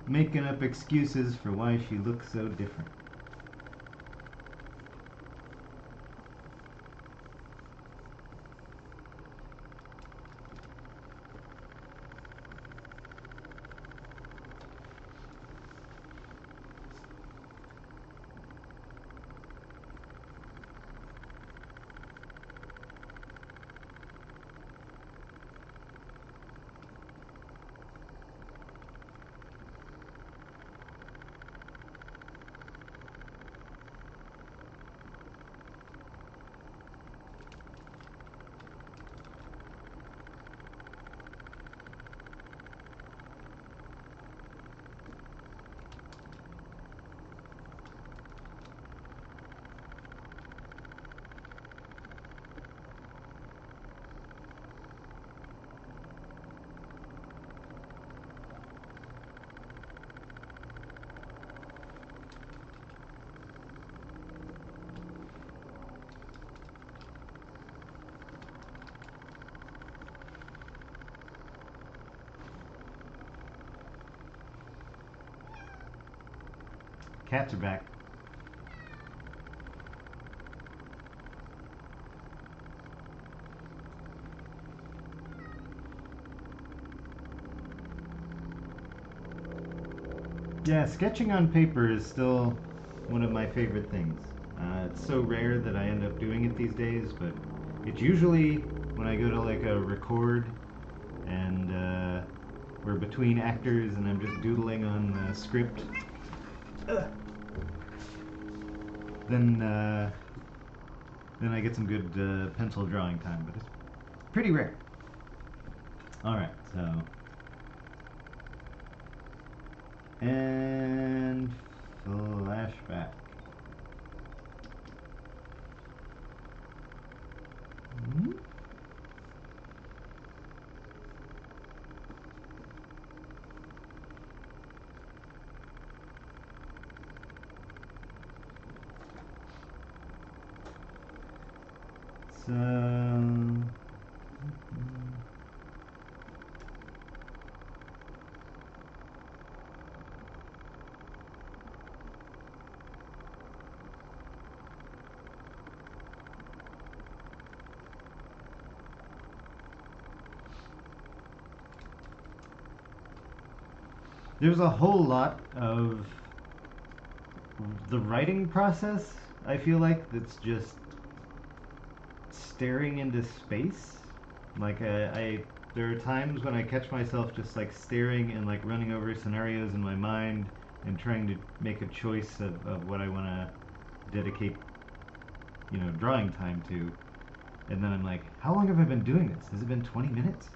A: Making up excuses for why she looks so different. Cats are back. Yeah, sketching on paper is still one of my favorite things. Uh, it's so rare that I end up doing it these days, but it's usually when I go to like a record and uh, we're between actors and I'm just doodling on the script. Then, uh, then I get some good uh, pencil drawing time, but it's pretty rare. All right, so and flashback. Hmm? So. There's a whole lot of the writing process, I feel like, that's just staring into space. Like I, I, there are times when I catch myself just like staring and like running over scenarios in my mind and trying to make a choice of, of what I want to dedicate, you know, drawing time to. And then I'm like, how long have I been doing this? Has it been 20 minutes?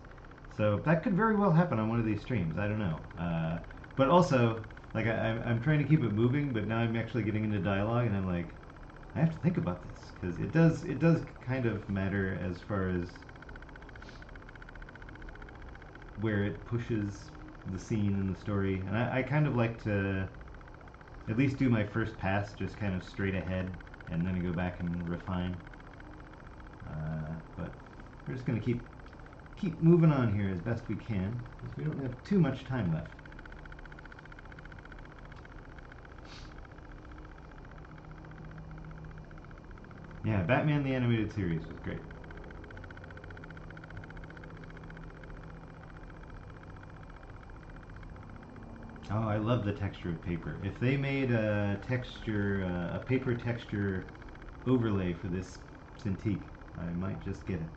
A: So that could very well happen on one of these streams. I don't know. Uh, but also, like I, I'm, I'm trying to keep it moving, but now I'm actually getting into dialogue, and I'm like, I have to think about this because it does it does kind of matter as far as where it pushes the scene and the story. And I, I kind of like to at least do my first pass just kind of straight ahead, and then go back and refine. Uh, but we're just gonna keep keep moving on here as best we can because we don't have too much time left. Yeah, Batman the Animated Series was great. Oh, I love the texture of paper. If they made a texture, uh, a paper texture overlay for this Cintiq, I might just get it.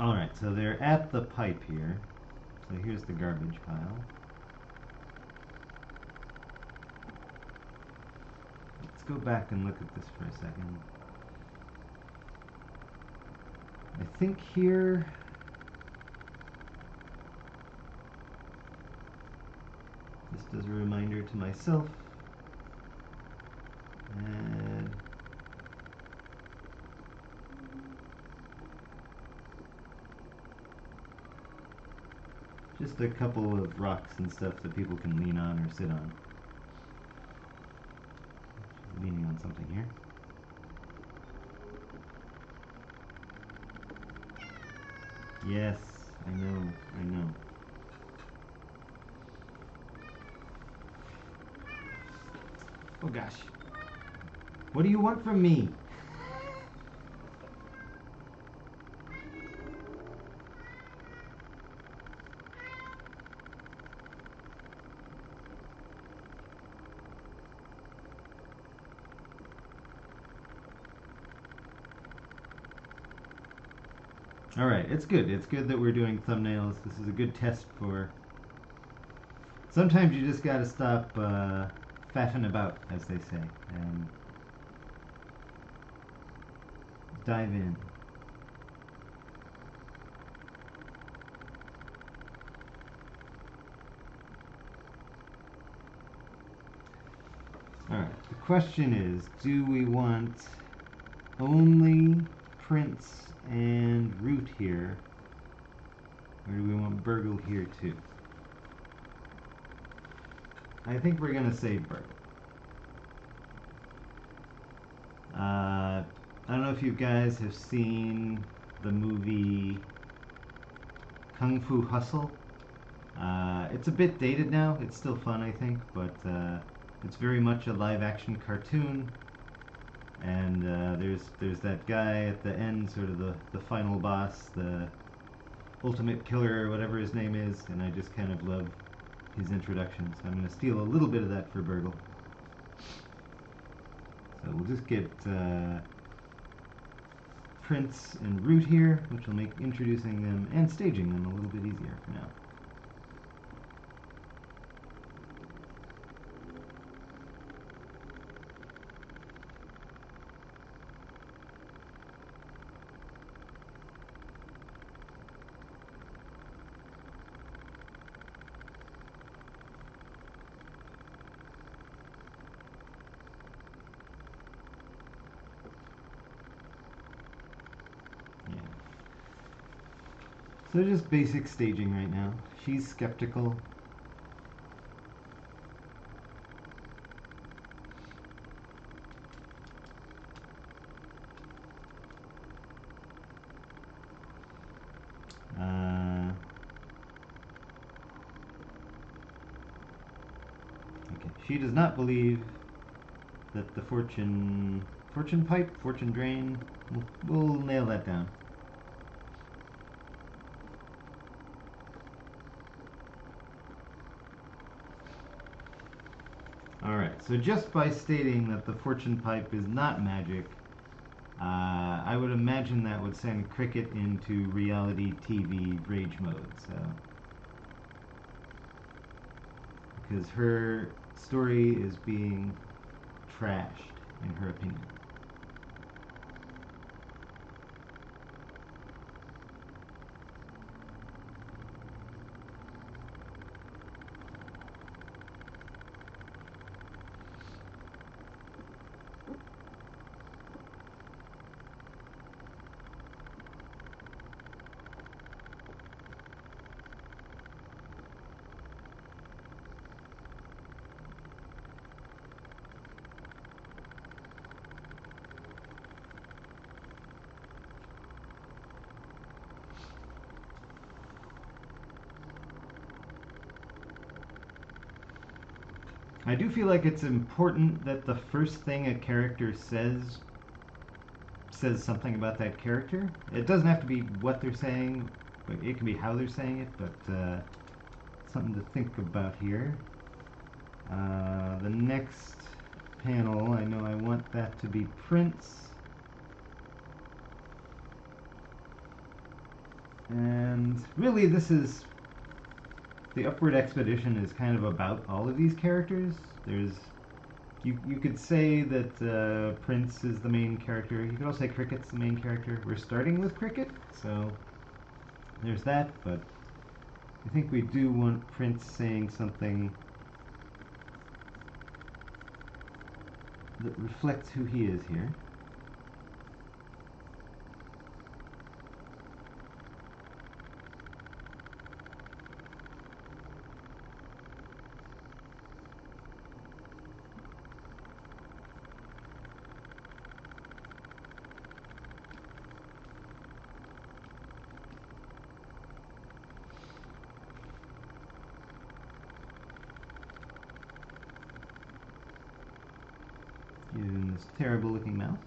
A: Alright, so they're at the pipe here. So here's the garbage pile. Let's go back and look at this for a second. I think here... Just as a reminder to myself. And A couple of rocks and stuff that people can lean on or sit on. Leaning on something here. Yes, I know, I know. Oh gosh. What do you want from me? Alright, it's good. It's good that we're doing thumbnails. This is a good test for... Sometimes you just gotta stop uh, faffing about, as they say, and dive in. Alright, the question is, do we want only Prince and Root here, or do we want Burgle here too? I think we're gonna save Burgle. Uh, I don't know if you guys have seen the movie Kung Fu Hustle. Uh, it's a bit dated now. It's still fun, I think, but uh, it's very much a live-action cartoon. And uh, there's there's that guy at the end, sort of the the final boss, the ultimate killer, whatever his name is, and I just kind of love his introduction. So I'm going to steal a little bit of that for Burgle. So we'll just get uh, Prince and Root here, which will make introducing them and staging them a little bit easier for now. Yeah. So just basic staging right now. She's skeptical. Uh, okay. She does not believe that the fortune fortune pipe, fortune drain. We'll, we'll nail that down. Alright, so just by stating that the fortune pipe is not magic, uh, I would imagine that would send Cricket into reality TV rage mode, so. Because her story is being trashed, in her opinion. I do feel like it's important that the first thing a character says says something about that character. It doesn't have to be what they're saying, but it can be how they're saying it, but uh, something to think about here. Uh, the next panel, I know I want that to be Prince. And really this is the Upward Expedition is kind of about all of these characters. There's, you you could say that uh, Prince is the main character. You could also say Cricket's the main character. We're starting with Cricket, so there's that. But I think we do want Prince saying something that reflects who he is here. This terrible looking mouth.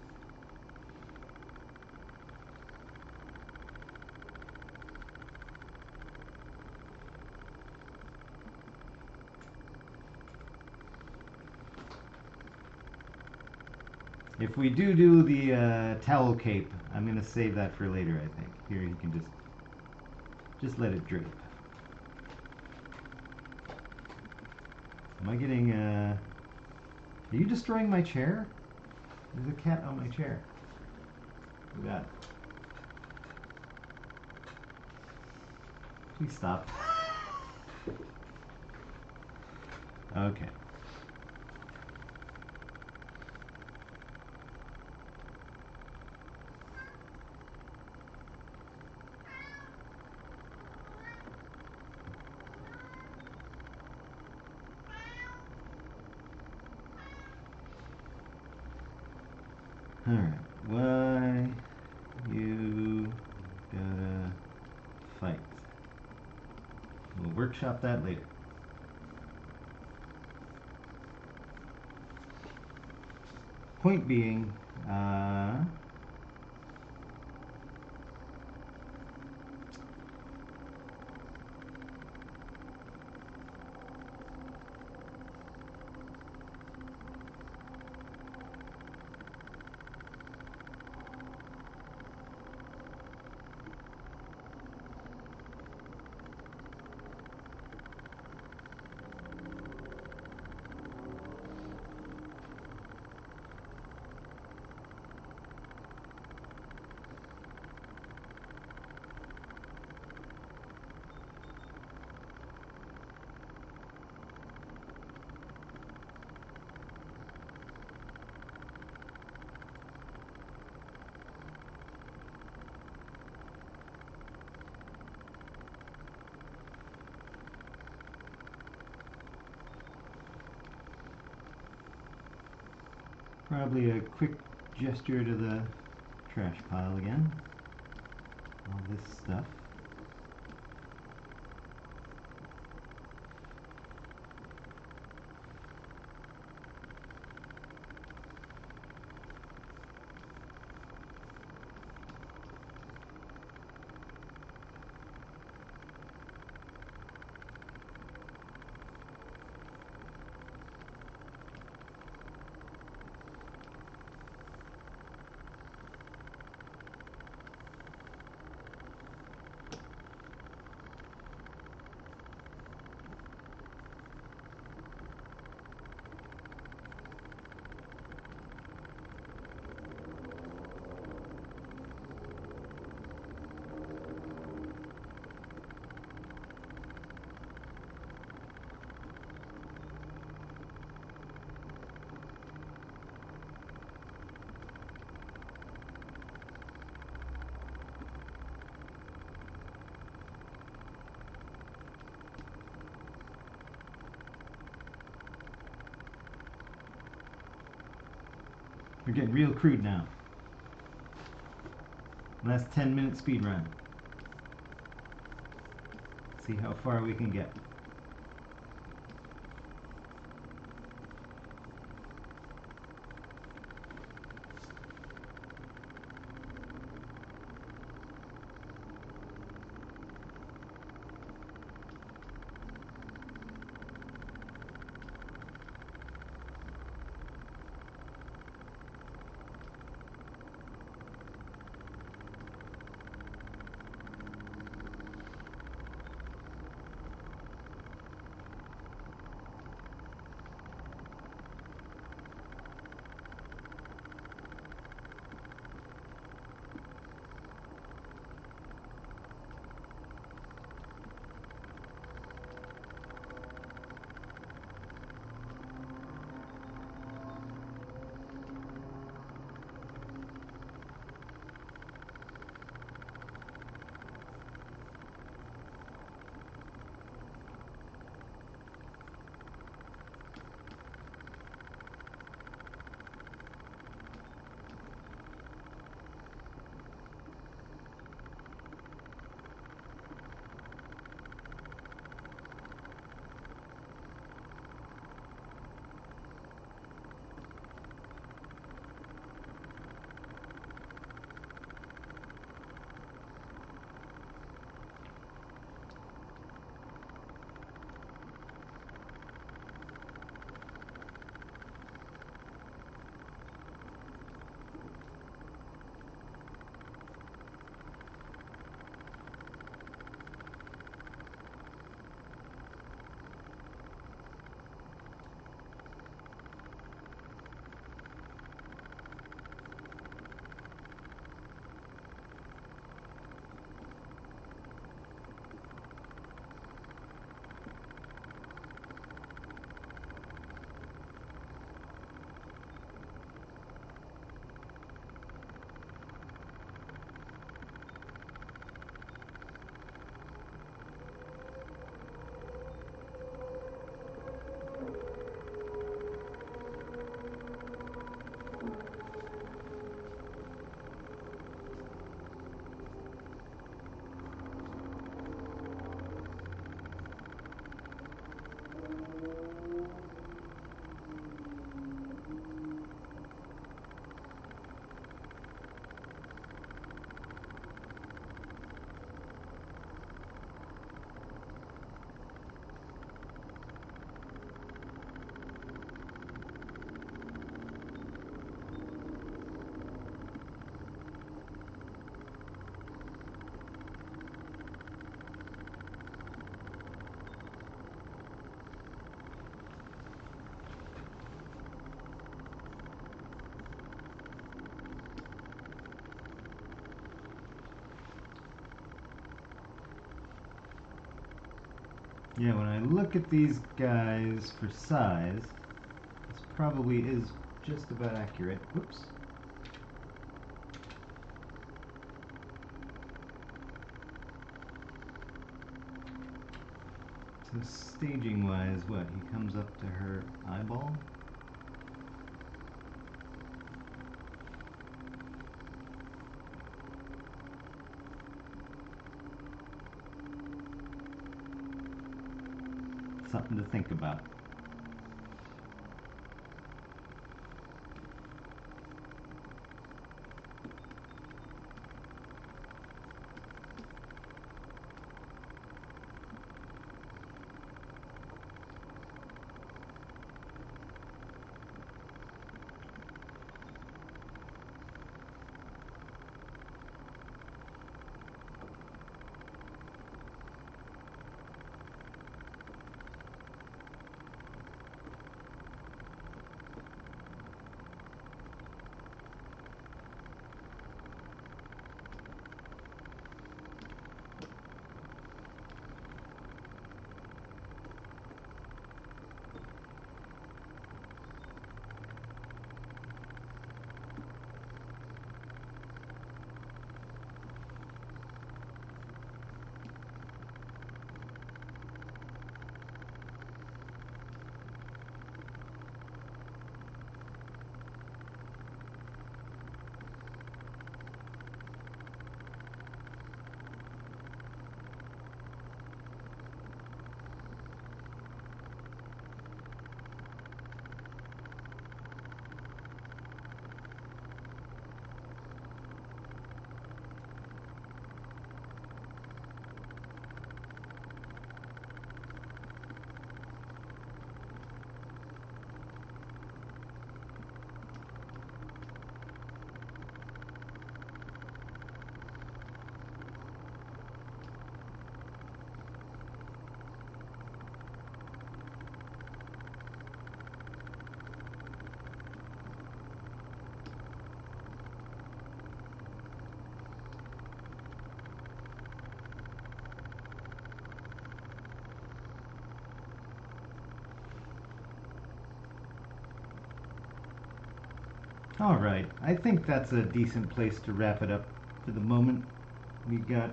A: If we do do the uh, towel cape, I'm gonna save that for later. I think here you can just just let it drip. Am I getting? Uh... Are you destroying my chair? There's a cat on my chair. We that. Please stop. [LAUGHS] okay. Alright, why you gotta fight? We'll workshop that later. Point being, uh, Probably a quick gesture to the trash pile again. All this stuff. We're getting real crude now. Last 10 minute speed run. See how far we can get. Yeah, when I look at these guys for size, this probably is just about accurate. Whoops. So staging wise, what? He comes up to her eyeball? Something to think about. All right, I think that's a decent place to wrap it up for the moment. We got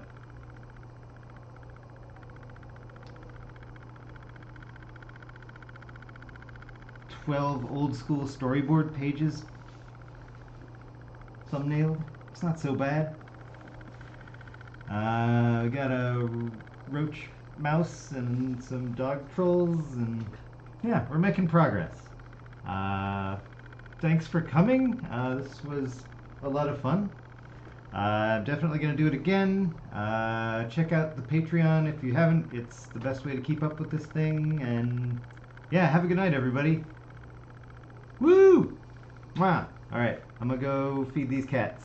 A: twelve old school storyboard pages thumbnailed. It's not so bad. Uh, we got a roach mouse and some dog trolls, and yeah, we're making progress. Uh, thanks for coming. Uh, this was a lot of fun. Uh, I'm definitely going to do it again. Uh, check out the Patreon if you haven't. It's the best way to keep up with this thing. And yeah, have a good night, everybody. Woo! Mwah! All right, I'm going to go feed these cats.